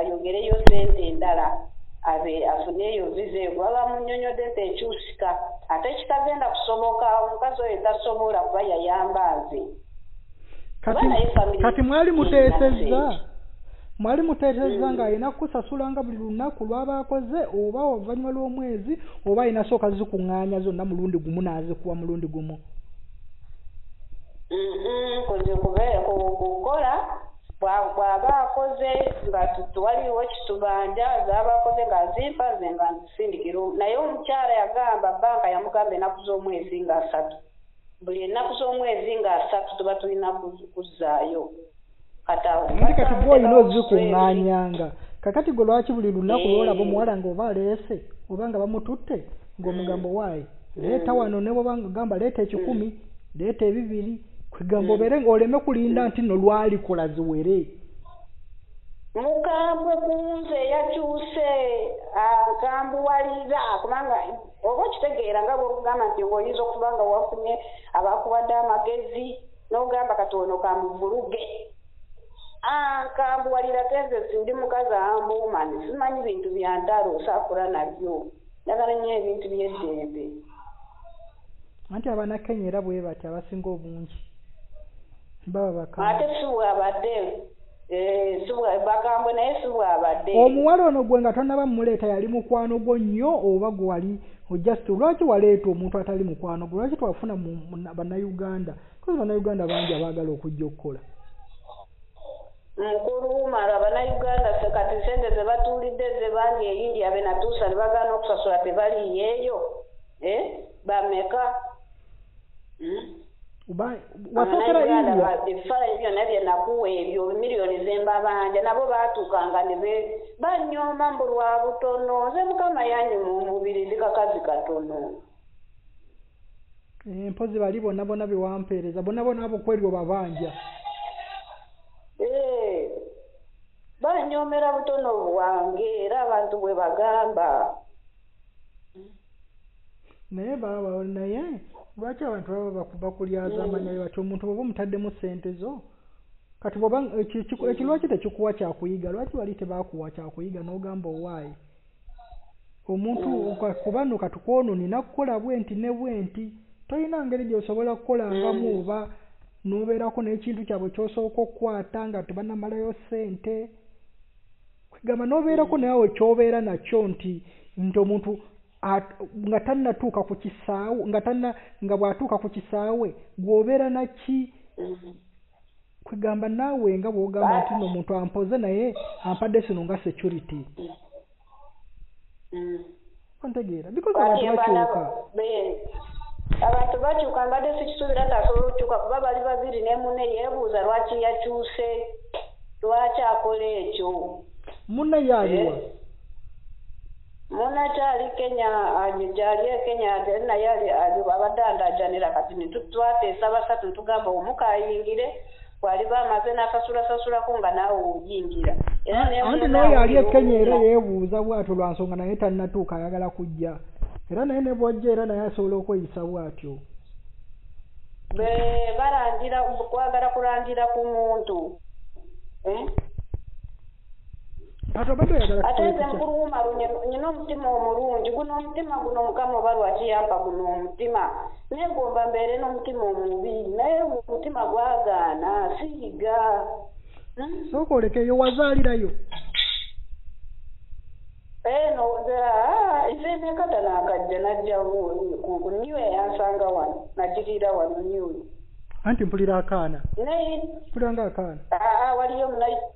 ayogereyo sente endala abe afune eyo visa eyo kuba bamunyonyodde nti ekyusika. Ate kitagenda kusoboka omukazi oyo tasobola kuba yayamba nze kati kati mwali muteesezza mwali muteesezza ng'alina kukusasulanga buli lunaku lw'aba akoze oba oluvannyuma lw'omwezi oba alina sooka zikuŋŋaanya zonna mulundi gumu n'azikuwa mulundi gumu. Kukola bw'aba akoze nga tuwaliwo kitubanja zaba akoze ng'azimpa nze nga nzisindikira naye omukyala yagamba banka yamugamba ennaku z'omwezi nga asatu buli ennaku z'omwezi nga asatu tuba tulina kuzzaayo. Nti kati gwe olina ozikuŋŋaanyanga kakati gwe lwaki buli lunaku lwolaba omuwala ng'oba aleese oba nga bamututte ng'omugambo waayi leeta wano ne bwobanga gamba leeta ekikumi leeta ebibiri kwegamba obeere ng'oleme kulinda nti no lwalikola ziwere mukambwe kunze yakyuse akambuwalira kubanga oba okitegeera nga bwokugamba nti ng'oyinza okuba nga wafunye abakuwadde amagezi n'ogamba katono kamuvuluge nkambuwalira tenze sindi mukazi ambuumani simanyi bintu byantalo osaakula nabyo. Njagala nnyo ebintu byeddembe. Anti abanakenya era bwe bati abasinga obungi. Baba bakambwe ate si bwabadde bakambwe naye si bwabadde omuwala ono gwe nga tonaba mumuleeta yali mukwano gwo nnyo oba gwe wali ojust lwaki waleeta omuntu atali mukwano gwe lwaki twafuna bannayuganda? Kozi bannayuganda bangi abaagala okujja okukola. Mukulu mara abannayuganda se- kati sente ze batuulidde ze bangi e india be natuusa ne bagaana okusasula tebaliyeeyo eh? bameka Mm. Uba- wasookera Abannayuganda india. ba- ebifaananyi byonna bye nakuwa ebyo miliyoni zembabanja nabo baatuukanga ne be banyooma mbu lwa butono. Nze mukama yanyi mu mubiri ndi kakazi katono. Eh, mpozi bali bonna bonna bewampeereza bonna bonna abo kweri obabanja Eh, banyoomera butono bwange era abantu bwe bagamba. Naye baba naye lwaki abantu baba baku- bakulyaza amanyayo bati omuntu bwoba omutaddemu sente zo kati bwoba eki lwaki tekikuwa kyakuyiga? Lwaki wali tebakuwa kyakuyiga? N'ogamba owaayi. Omuntu ka- kuba nno katukwonoonina kukola bwenti ne bwenti tolina ngeri gy'osobola kukolangamu oba n'obeerako n'ekintu kyabwe ky'osooka okukwata nga tebanamalayo sente kwegamba n'obeerako nawe ky'obeera nakyo nti nti omuntu nga tannatuuka ku kisaawe nga tanna nga bw'atuuka ku kisaawe gw'obeera naki kwegamba naawe nga bw'ogamba nti nno omuntu ampoze naye ampadde sino nga security. Mm. ontegeera because abantu bakyuka. abantu bakyuka mbadde sikisuubira nti asobola okukyuka kuba bali babiri ne munne yeebuuza lwaki yakyuse lwaki akola ekyo. Munne yaaliwa Eh. Munne kyali kenya ali- gyali e kenya ate naye ali- ali- abadde andaajanira kati ne twateesa basatu tugamba omukayingire bw'aliba amaze n'akasulasasulako nga naawe oyingira ne anti munne n'oyo ali e naawulira kenya era yeebuuza bw'atyo lwa nsonga naye tannatuuka ayagala kujja. Era naye ne bw'ojja era naye asobola okweyisa bw'atyo. Be barangira kwagala kurangira ku muntu. Eh? Ate nze wumaru nyina omutima omulungi guno omutima guno mukama oba lwaki yampa guno omutima. Negomba mbeere n'omutima omubi naye omutima gwagaana siiga Hmm? sooka olekeyo wazaalirayo. Eno nze nekata nakajja najja ku niwe yansanga wano nagiriira wano niwe anti mpulira akaana. Mpulira nga akaana. aa waliyo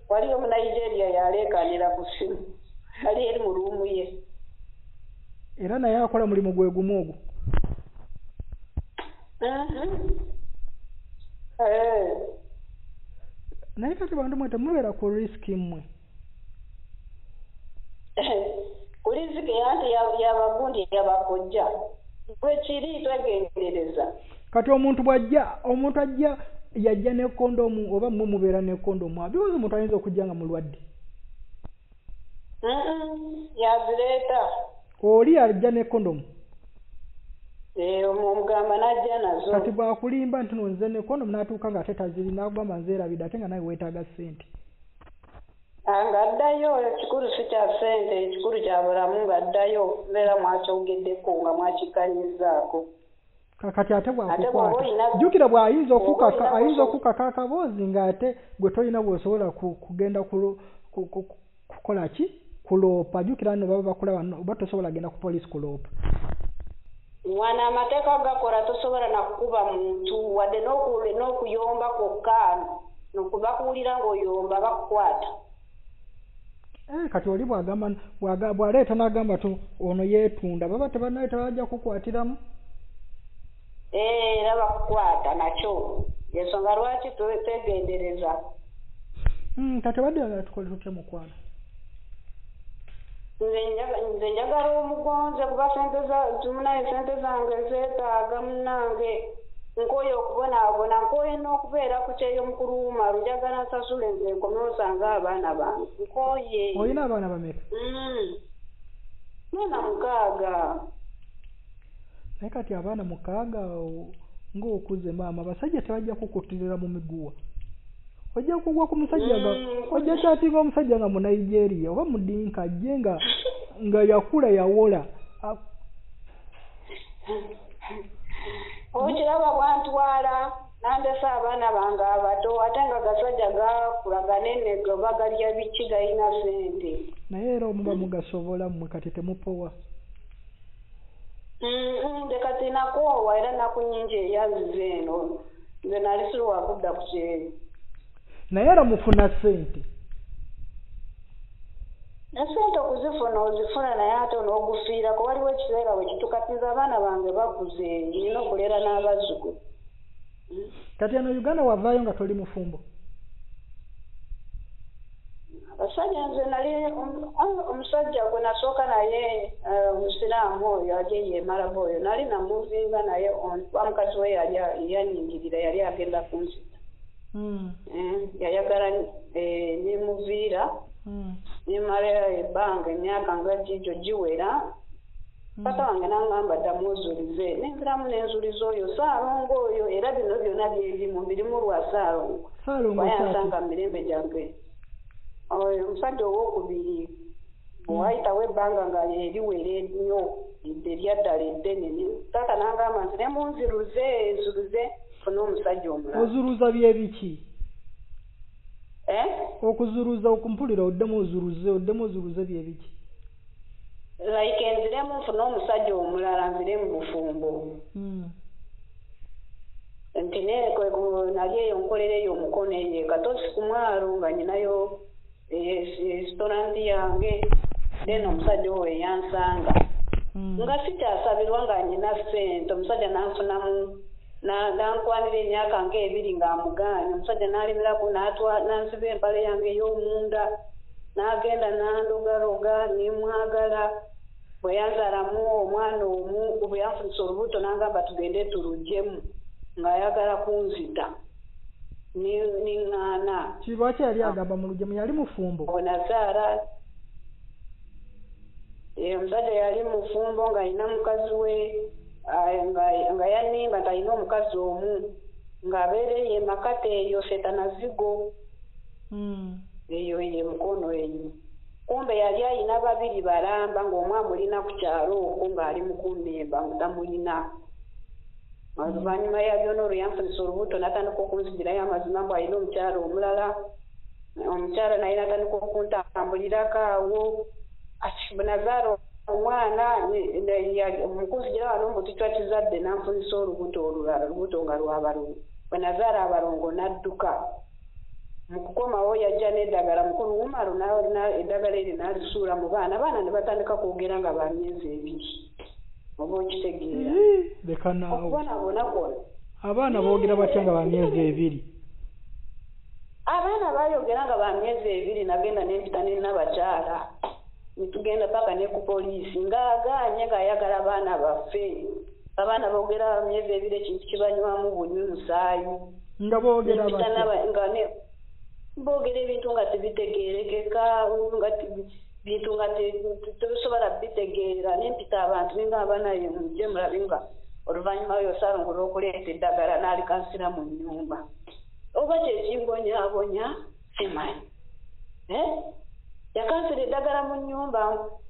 waliyo munigeria yaleekanira ku simu ali eri mu luumu ye. Era naye akola mulimu gwe gumu ogwo. Mhm. Eh. naye kati bantu mwe temubeera ku risiki mmwe? *laughs* Kulizike yanti ya- yabagundi yabakojja bwekiri twegendereza kati omuntu bw'ajja omuntu ajja yajja ne kondomu oba mmwe mubeera ne kondomu abibuuza omuntu ayinza okujja nga mulwadde. Yazireeta. Oli ajja ne kondomu? Eh, omu- omugamba najja nazo. Kati bwakulimba nti no nze ne kondomu n'atuuka nga ate taziri n'agamba nzeerabidde ate nga nawe weetaaga ssente. Ah, ng'addayo ekikulu si kya ssente ekikulu kya bulamu ng'addayo mbeera mwakyogeddeko nga mwakikanyizzaako. Ka- kati ate bwakukwata jjukira bw'ayinza okukaka ayinza okukaka akaboozi ng'ate gwe tolina bw'osobola ku- kugenda kukola ki? Kuloopa. Jjukira nno baba bakulaba oba tosobola genda ku poliisi kuloopa. Wano amateeka gakola tosobola nakukuba muntu wadde n'oku- n'okuyomba kwokka nokubakuwulira ng'oyomba bakukwata. Eh, kati oli bw'agamba bw'aga- bw'aleeta n'agamba tu ono yeetunda. Baba tebanaye tebajja kukwatiramu era bakukwata nakyo ensonga lwaki twe- twegendereza kati obadde oyagala tukole tutya mukwano? Nze njaga- nze njagala omugonze kuba sente za munaye sente zange zeetaaga munange nkooye okubonaabona nkooye n'okubeera ku kyeyo mukulu wumaru njagala nsasule nze nkome osange abaana bange. Nkooye. Olina abaana bameka? Mm. mwana mukaaga naye kati abaana mukaaga o- ng'okuze maama abasajja tebajja kukutirira mu miguwa. Ojja kugwa ku musajja nga ojja kyatinga omusajja nga mu nigeria oba mu dinka ajje nga nga yakula yawola. Okiraba bwantwala nandese abaana bange abato ate nga gasajja gakulaga nenego bagalya biki galina sente naye era omuba mugasobola mmwe kati temupowa Nze kati nakoowa era naku nyingi eyazize eno nze nali sirwa kudda ku kyeri naye era mufuna ssente esente okuzifuna ozifuna naye ate n'ogufiirako waliwo ekiseera bwe kitukatiza abaana bange bakuze nina okulera n'abazzukulu kati eno uganda wavaayo nga toli mufumbo abasajja nze nali ah, omusajja gwe nasooka naye eh, omusiraamu oyo aje yemalaba oyo nali namuvinga naye wa mukazi we yali yanyingirira yali agenda kunzita Mm, Eh, yayagala eh, nemuviira mm, nemala ebbanga emyaka nga gijo giwera. Pata wange nangamba ddamu ozulize nenziramu nenzuliza oyo saalongo oyo era bino byonna byerimu birimu lwa saalongo. Wayansanga mu mirembe gyange omusajja owokubiri bwewayitawo ebbanga nga eriwera ennyo eryaddala eddene taata nangamba nti nemunziruze nzulize fune omusajja omulala. Ozuruza byebiki Eh? okuzuruza okumpulira oddemu ozuruze oddemu ozuruze byebiki like enziremu nfune omusajja omulala nzire mu bufumbo. Mm, nti ne nali eyo nkolera eyo omukono eyo ekatosi ku mwalo nga nyinayo restaurant yange then omusajja owo eyansanga mm. nga sikyasabirwa nga nyina ssente omusajja nanfunamu na- nankwanira emyaka ngaebiri ng'amugaanye. Omusajja n'alimiraku nansiba empale yange ey'omunda n'agenda n'andogaloga nemwagala. Bwe yanzalamu omwana omu bwe yanfunisa olubuto n'angamba tugende tulugjemu ng'ayagala kunzita Ni- niŋŋaana kibwaki yali agamba mu lugemu yali mufumbo? Bwe nazaala. Eh, omusajja yali mufumbo ng'alina mukazi we ah, nga- yanimba nti alina omukazi omu ng'abeera eyo emakata eyo setanazigo Mm, eyo ye mukono eyo. Kumbe yali ayina babiri balamba ng'omu amulina ku kyalo okwo ng'ali mukunnemba nga tamulina oluvannyuma ya byona olwo yanfunisa olubuto n'atandika okunzigirayo amazima mbu alina omukyalo omulala omukyala naye natandika okuntambulirako awo ati bwe nazaala omwana mukunzigira wano mbu tukya kizadde nanfunisa olubuto olulala olubuto nga lwabalongo bwe nazaala abalongo n'adduka mu kukomawo yajja n'eddagala mukulu wumalo eddagala eryo n'alisuula mu baana abaana ne batandika kwogera nga ba myezi ebiri oba okitegeera leka naawe. Okubonaabona kwona abaana boogera batya nga ba myezi ebiri? Abaana baayogera nga ba myezi ebiri nagenda nempita nenabakyala netugenda paka ne ku poliisi ngaaganye ng'ayagala abaana baffe. Abaana boogera myezi ebiri ekintu kibanywamu bunywi musaayi nga boogera boogera ebintu nga tebitegeerekeka nga bintu nga te- te- tebisobola bitegeera nempita abantu ningamba naye mujje mulabe nga oluvannyuma yosalongo lw'okuleeta eddagala n'alikansira mu nnyumba. Oba kyekimbonyaabonya simanyi. Yakansira eddagala mu nnyumba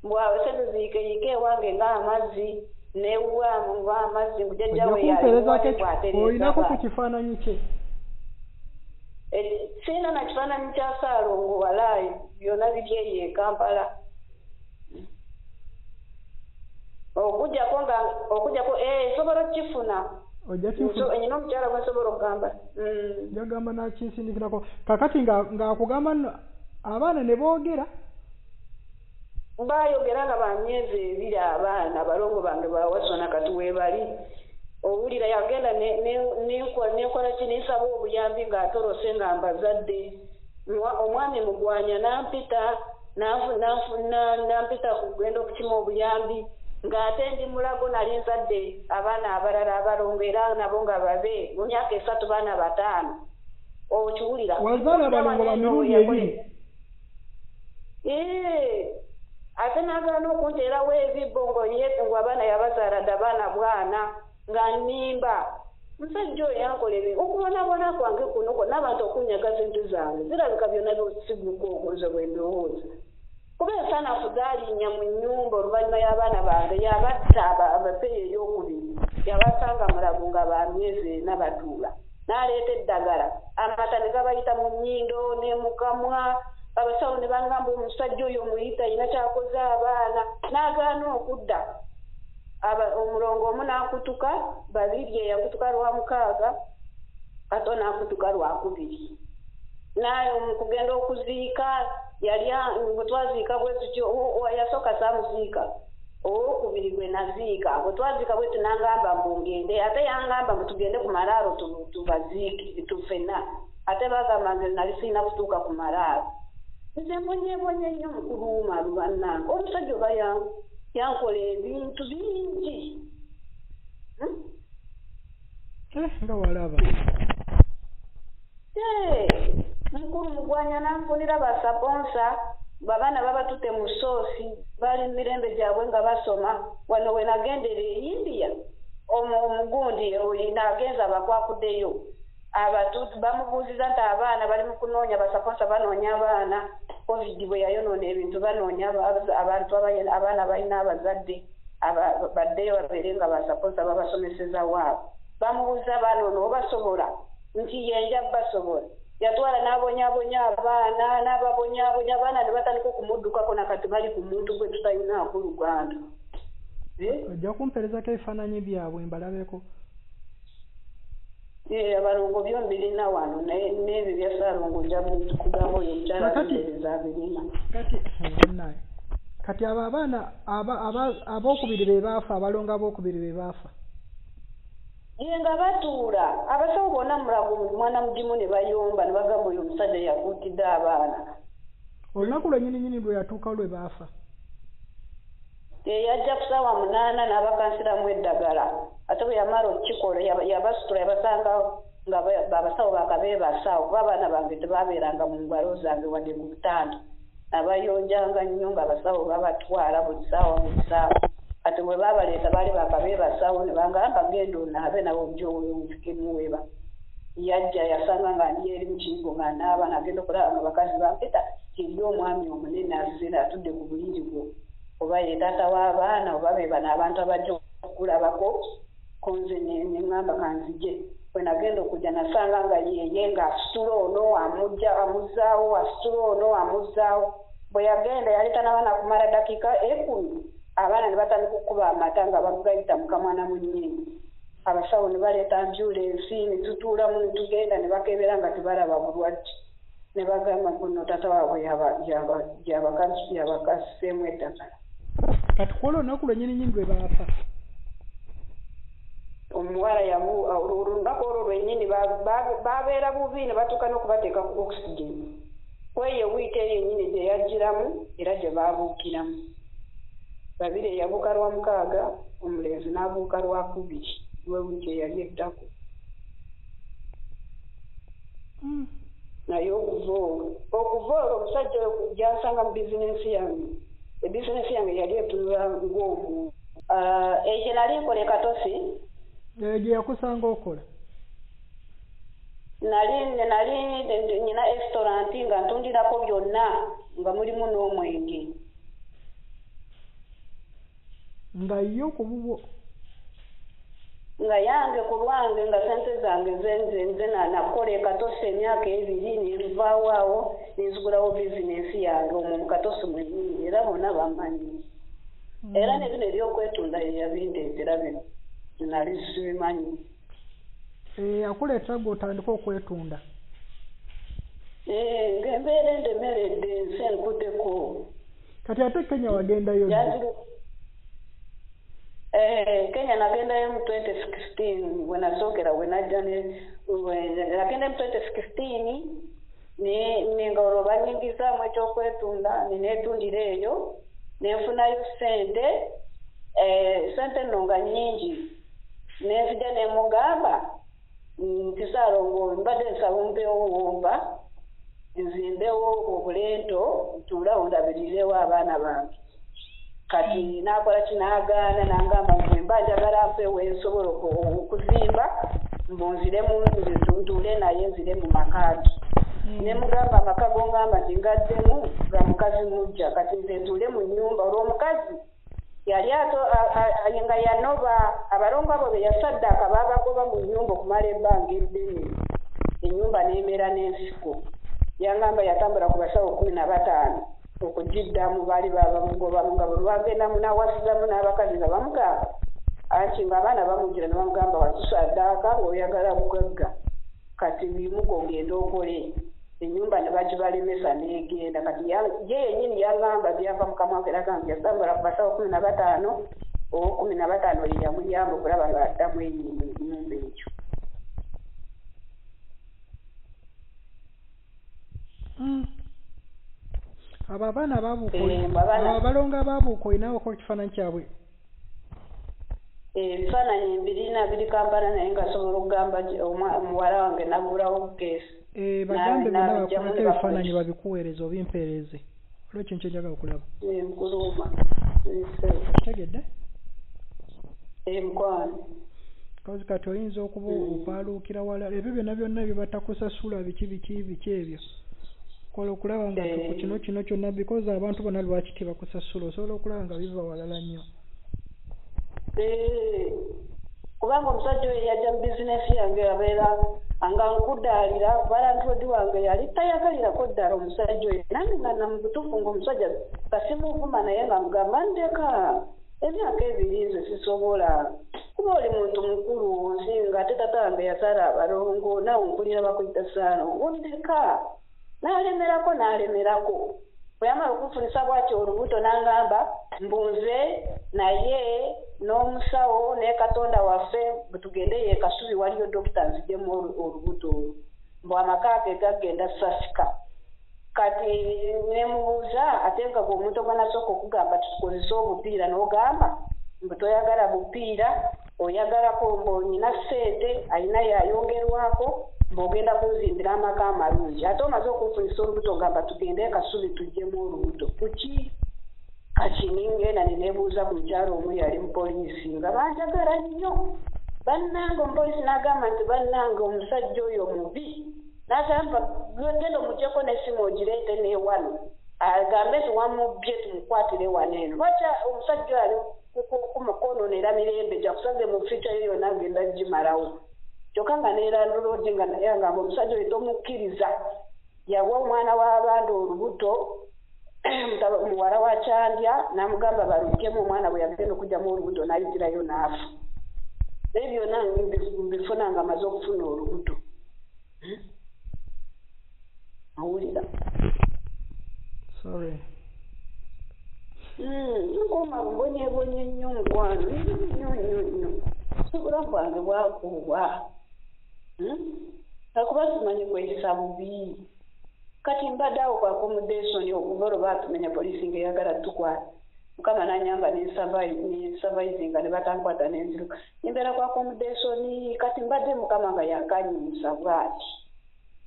mbwawe setuziikeyiike ewange ng'amazzi nga amazzi ojja mujjajjawe kumpeerezako eki- bwatereza olinako ku kifaananyi kye siina na kifaananyi kya saalongo walaayi byonna biri eyo e kampala. Okujjako nga okujjako eh nsobola okukifuna nyina omukyala gwe nsobola okugamba jagamba nakinsindikirako kakati nga ng'akugamba nno abaana ne boogera baayogera nga ba myezi ebiri abaana abalongo bange bawasona kati weebali owulira yagenda ne- ne- nenkola ki nensaba obuyambi ng'atorose nga mbazadde. Mwa- omwami mugwanya nampita nampita kugenda okukima obuyambi. Ng'ate ndi mulago nali nzadde abaana abalala abalongo era nabo nga babe mu myaka esatu baana bataano. Okiwulira? Wazaala abalongo ba mirundi ebiri. Ate n'agaana okunteerawo ebibbo ng'onyetungu abaana yabazaala dde abaana bwana nga nnimba musajja oyo yankola ebi okubonaabona kwange kuno kwonna abantu okunyagaza ente zange zirabika byonna siguka okunze bwe ndowooza. Kuba ensanafu zaalinnya mu nnyumba oluvannyuma y'abaana bange yabatta aba- abapeeyi ey'okubiri yabasanga mulago nga ba myezi ena batuula. N'aleeta eddagala. Amata ne gabayita mu nnyindo ne mukamwa abasawo ne bangamba omusajja oyo omuyita ayina kyakoze abaana n'agaana okudda Aba- omulongo omu n'akutuka babiri eyakutuka lwa mukaaga kato n'akutuka lwakubiri naye mu kugenda okuziika yali bwe twaziika bwe tutyo yasooka saamuziika owokubiri gwe naziika. Bwe twaziika bwe tunangamba mbu ngende ate yangamba mbu tugende ku malaalo tu- tubaziiki tufena. Ate bagamba nze nali sirina kutuuka ku malaalo nze mbonyebonye nnyo mukuluuma lubannange omusajja oba yan- yankola ebintu bingi nga walaba mukulu mugwanya nanfunira basaponsa babaana baba tute mu soosi bali mirembe gyabwe nga basoma wano we nagendera e india. Omu- omugundi oyo nagenza bakwakuddeyo abatu bamubuuziza nti abaana bali mu kunoonya basaponsa banoonya abaana. Covid bwe yayonoona ebintu banoonya aba- abantu abaana balina abazadde aba- baddeyo babeere nga basaponsa babasomeseza waabo bamubuuza abaana ono obasobola? Nti yenja basobola. Yatwala n'abonyabonya abaana n'ababonyabonya abaana ne batandika okumuddukako nakati bali ku muntu gwe tutalinaako luganda Eh? ojja kumperezako ebifaananyi byabwe mbalabeko Eh, abalongo byo mbirina wano naye n'ebyo bya saalongo nja kugamba oyo omukyala Kakati- abireeza abirina kati abo abaana aba- aba- abookubiri be baafa abalongo abookubiri be baafa. Ye nga batuula abasawo bonna mulago mwana mugimu ne bayomba ne bagamba oyo omusajja yakuutidde abaana. Olunaku lwennyininyini lwe yatuukawo lwe baafa yajja ku saawa munaana n'abakansiramu eddagala. Ate bwe yamala okukikola yaba- yabasitula yabasanga nga ba- abasawo bakabeebasawo kuba abaana bange tebaabeeranga mu ngalo zange wadde mu butanda. Abayonjanga nnyo nga abasawo babatwala buli saawa buli saawa kati bwe baabaleeta baali bakabeebasawo ne bangamba genda onaabe nawe ojoomufikimuweba yajja yasanga nga ndi eri mu kiyigo nga naaba nagenda okulaba nga bakazi bampita tiri omwami omunene azira atudde ku buliri bwe oba ye taata w'abaana oba be bano abantu abajja okulabako ko nze ne- ne ŋŋamba kanzije bwe nagenda okujja nasanga nga yeye ng'asitula ono amujja amuzzaawo asitula ono amuzzaawo. Bwe yagenda yali tanaba nakumala dakiika ekumi abaana ne batandika okukuba amata nga bagayita mukamwana munyini abasawo ne baleeta ambyulensi ne tutuulamu ne tugenda ne bakebera nga tebalaba bulwadde. Ne bagamba guno taata waabwe yaba- yaba- yabaka- yabakaseemu eddagala kati kwolwo olunaku lwennyininyini lwe baafa omuwala yamu olunaku olwo lwennyini ba- babeera bubi ne batuuka n'okubateeka ku oxygen. Kweyo wiiki eyo yennyini gye yajjiramu era gye baabuukiramu babiri eyabuuka lwa mukaaga omulenzi n'abuuka lwa kubiri. Lwe wiiki eyali eddako Mm. naye okuva olwo okuva olwo omusajja oyo gyansanga mu bizinensi yange ebizinensi yange yali etunula ng'omuntu ekyo nali nkola ekatosi Eh, gye yakusanga okola. Nali nali nyina restaurant nga ntundirako byonna nga mulimu n'omwenge. Nga yo ku bubwo nga yange ku lwange nga sente zange zenze nze na- nakola ekatosi emyaka ebiri nenvaawo awo nenzigulawo bizinensi yange omwo mu katosi mwenyini era bonna bammanyi. Era ne bino ebyokwetunda yeyabindeetera bino nali sibimanyi Eh, akuleetera gwe otandika okwetunda. Eh, ng'embeera endemeredde ensi enkuteko kati ate kenya wagendayo ddi? Yaziri Eh, Kenya nagendayo mu 2016 bwe nasookera bwe najja ne bwe- nagenda mu 2016 ne ne nga olwo banyingizaamu ekyokwetunda ne neetundira eyo nenfunayo ssente eh, sente nno nga nnyingi nenzija ne mugamba nti saalongo mbadde nsaba ompewo womba nzimbewo obulento ntuulawo ndabirirewo abaana bange kati nakola kinaagaana nangamba mwe mba njagala mpewo ensobola oku- okuzimba mbunziremu ntuule naye nzire mu makaagi ne mugamba amaka gongamba nti ngaddemu ga mukazi mujja kati nze ntuule mu nnyumba. Olw'omukazi yali nga yanoba abalongo abo be yasaddaaka baabagoba mu nnyumba okumala ebbanga eddene. Ennyumba n'embeera n'ensiko yangamba yatambula ku basawo kumi na bataano okugiddamu baali babamugobamu nga bwe lwagendamu n'awasizamu n'abakazi nga bamugamba anti ng'abaana bamugira ne bamugamba watusaddaaka ng'oyagala bugagga. Kati bimugo ogenda okole enyumba ne bagibalemesa n'egenda. Kati ye yennyini yagamba byava mu kamwa ke yagamba yasambula ku basawo kumi na bataano owo kumi na bataano ye yamuyamba okulaba nga addamu ennyumba ennyumba ekyo Mm. Abo abaana ababuuka Eh, abo abalongo ababuuka olinaawoko ekifaananyi kyabwe? Ebifaananyi mbirina biri kampala naye nga sobola okugamba omuwala wange nagulawo keesi Eh, bagambe bakulete ne ebifaananyi bakuleeta. babikuweereze obimpeereze. Olwo ekyo nkyo njagala okulaba. Kitegedde kozi kati oyinza okuba Mm. opaaluukira walala ebyo byonna byonna bye batakusasula biki biki biki ebyo kola okulaba nga Eh. ku kino kino kyonna because abantu bonna lwaki tebakusasula? Osobola okulaba nga biva walala nnyo. Eh, kubanga omusajja oyo yajja mu bizinesi yange abeera nga nkudaalira balantoodi wange yali tayagalirako ddala omusajja oyo. Nange nga namubutuufu ngaomusajja kasimuuvuma naye nga mugamba ndeka emyaka ebiri nze sisobola. Kuba oli muntu mukulu nsi nga ate tata wange yazaala abalongo naawe mpulira bakuyita saano ondeka n'alemerako n'alemerako. Bwe yamala okunfunisa bwatyo olubuto n'angamba mbunze naye n'omusawo ne katonda waffe bwe tugende ye kasubi waliyo dokita nzijemu olu- olubuto olwo. Mbw amaka ge gagenda sasika. Kati nemubuuza ate nga gwe omuntu ogwanasooka okugamba tukozese obupiira n'ogamba mbu toyagala bupiira oyagalako mbuonyina ssente ayina yayongerwako mbwogenda kunzimbira amaka amalungi. Ate omaze okunfunisa olubuto ngamba tugende e kasubi tuggyemu olubuto. Kuki? Kati ningenda neneebuuza ku mukyalo omu yali mupoliisi nga banjagala nnyo. Bannange omupoliisi n'agamba nti bannange omusajja oyo mubi. N'agamba genda omugyeko n'essimu ogireete n'ewano agambe nti wamubbye tumukwatire wano eno. Lwaki omusajja oyo ali ku- ku- ku mukono neera mirembe gyakusaze mu fica yo yonna agenda gimalawo kyokka nga neerandulodi nga naye agamba omusajja oyo tomukkiriza yawa omwana w'abandi olubuto *clears throat* muwala wa kyandya n'amugamba balukemu omwana bwe yagenda okugyamu olubuto n'ayitirayo n'afa. Naye byonna mbi- mbifuna nga amaze okufuna olubuto. Hmm? awulira sorry nkoma mbonyebonye nnyo mukwano nnyo nnyo nnyo obulamu bwange bwakuubwa akuba simanyi kweyisa bubi kati mbadde awo ku accommodation okuva olwo baatumenya poliisi ngaeyagala tukwata mukama nanyamba nensavaizinga ne batankwata nenziruka nimbeera ku accommodation kati mbadde mukama nga yakanyusa bwati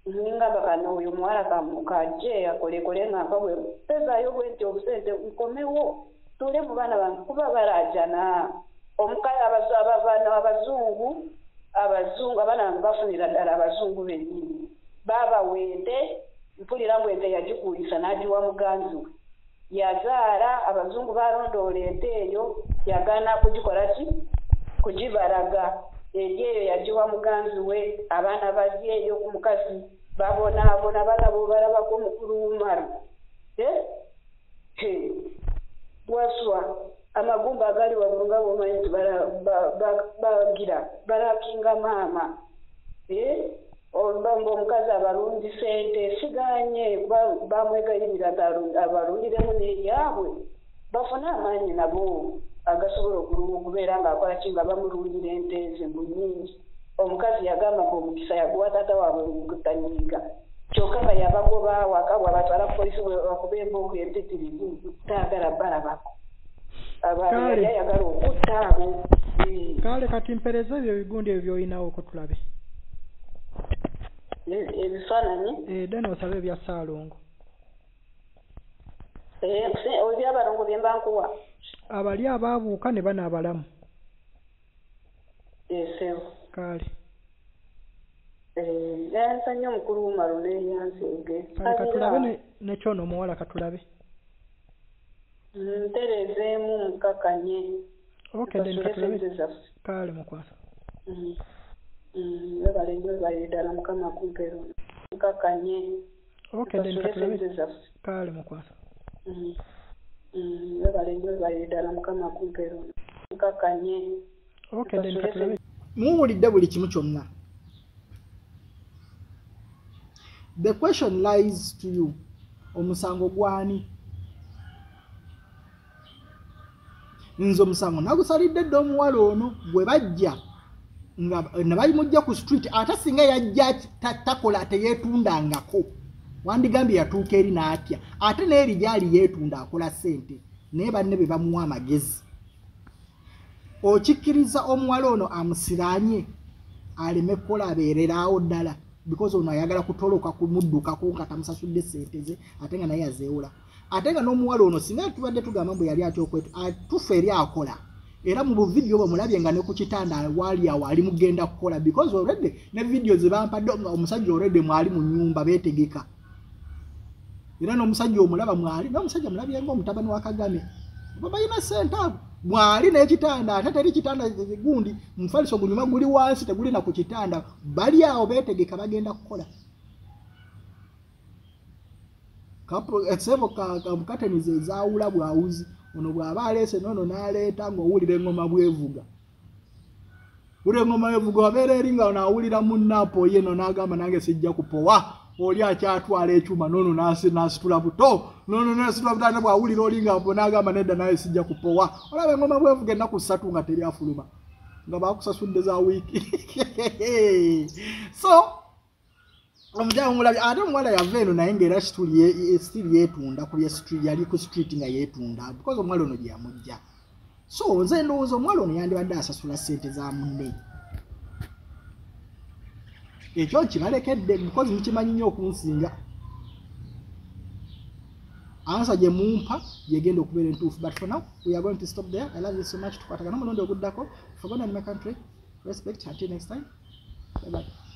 ningamba kano oyo muwala kaje akolekole nga mpa bwe pezaayo bwe nti obusente nkomewo tule mu baana bange kuba balajana. Omukazi abaana abazungu abazungu abaana bange bafunira ddala abazungu bennyini. Baaba wente mpulira mbu ente yagikuulisa n'agiwa muganzi we yazaala abazungu balondoola ente eyo yagaana kugikola ki? Kugibalaga. Eri eyo yagiwa muganzi we abaana bazye eyo ku mukazi babonaabona balaba obalabako omukulu wumaru waswa amagumba agali waggulu nga bwomanyi nti bagira balakinga maama. Mba omukazi abalungi sente siganye bamwegayirira abalundiremu n'eryabwe bafune amaanyi nabo agasobola okubeera ng'akola ki nga bamulundira ente ze mu nnyingi omukazi yagamba nti omukisa yaguwa taata waabwe gutanyiiga kyokka nga yabagoba waka bwabatwala polisi bakuba emboogo empitirivu taagala balabako abantu yayagala okutta abo kale kati mpereza ebyo ebigundi ebyo byolinawo tulabe. Ebifaananyi? Edda noosabe ebya saalongo. Ebyabalongo bye mba nkuwa. Abali abaabuuka ne bana abalamu kale yansa nnyo omukulu wumalu neyanseege kale katulabe nekyono omuwala katulabe? Ntereezeemu mukakanye then katulabe kale mukwasa. Webale nnyo webale ddala mukama kumpeero mukakanye then katulabe kale mukwasa. Webale nnyo webale ddala mukama kumpeero mukakanye then katulabe muwulidde buli kimu kyonna. The question lies to you. Omusango gwani? Nze omusango. Nagusalidde dde omuwala ono bwe bajja nga nebamujja ku street ate singa yajja ta- takola teyeetundangako. Wandigambye yatuuka eri n'atya. Ate n'eri gyali yeetunda akola ssente. Naye banne be bamuwa amagezi okikkiriza omuwala ono amusiranye aleme kukola abeereraawo ddala because ono ayagala kutoloka kumuddukako nga tamusasudde sente ze ate nga naye azeewola ate nga n'omuwala ono singa tubadde tugamba mbu yali atya okwetu atufa eri akola. Era mu buvidiyo bwe mulabye nga ne ku kitanda waali awo ali mugenda kukola because already ne vidiyo ze bampadde omusajja already mwali mu nyumba beetegeka. Era n'omusajja omulaba mwali n'omusajja mulabye ngaomutabani wa kagame oba balina sente abo mwali n'ekitanda ate teri kitanda gundi mufaliso gunyuma guli wansi teguli na ku kitanda bali awo beetegeka bagenda kukola. Esebo kamukateniza ezaawula bwawuzi ono bw'aba aleese noono n'aleeta ng'owulira eŋŋoma bwevuga. Wulira eŋŋoma bwevuga wabeera eri nga naawulira munnaapo ye no n'agamba nange sijja kupowa oli akyatwala ekyuma. Nasi- nasitula buto. Noono nasitula buto. Ate bw'awulira oli nga n'agamba nedda naye sijja kupowa. Olaba eŋŋoma bwevuga ennaku ssatu nga teryafuluma nga bakusasudde za wiiki. *laughs* So omukyala omulabye ate omuwala yava eno naye ngaera sitiri yeetunda ku yali ku street nga yeetunda because omuwala ono gye yamugja so nze ndowooza omuwala ono yandibadde asasula ssente za munne ekyo kibalekedde because mukimanyi nnyo okunsinga. Ansa gye mumpa yegenda okubeera entuufu but for now we are going to stop there. I love you so much. Tukwatagana omulundi oguddako. Forgona in my country respect. Until next time. Bye bye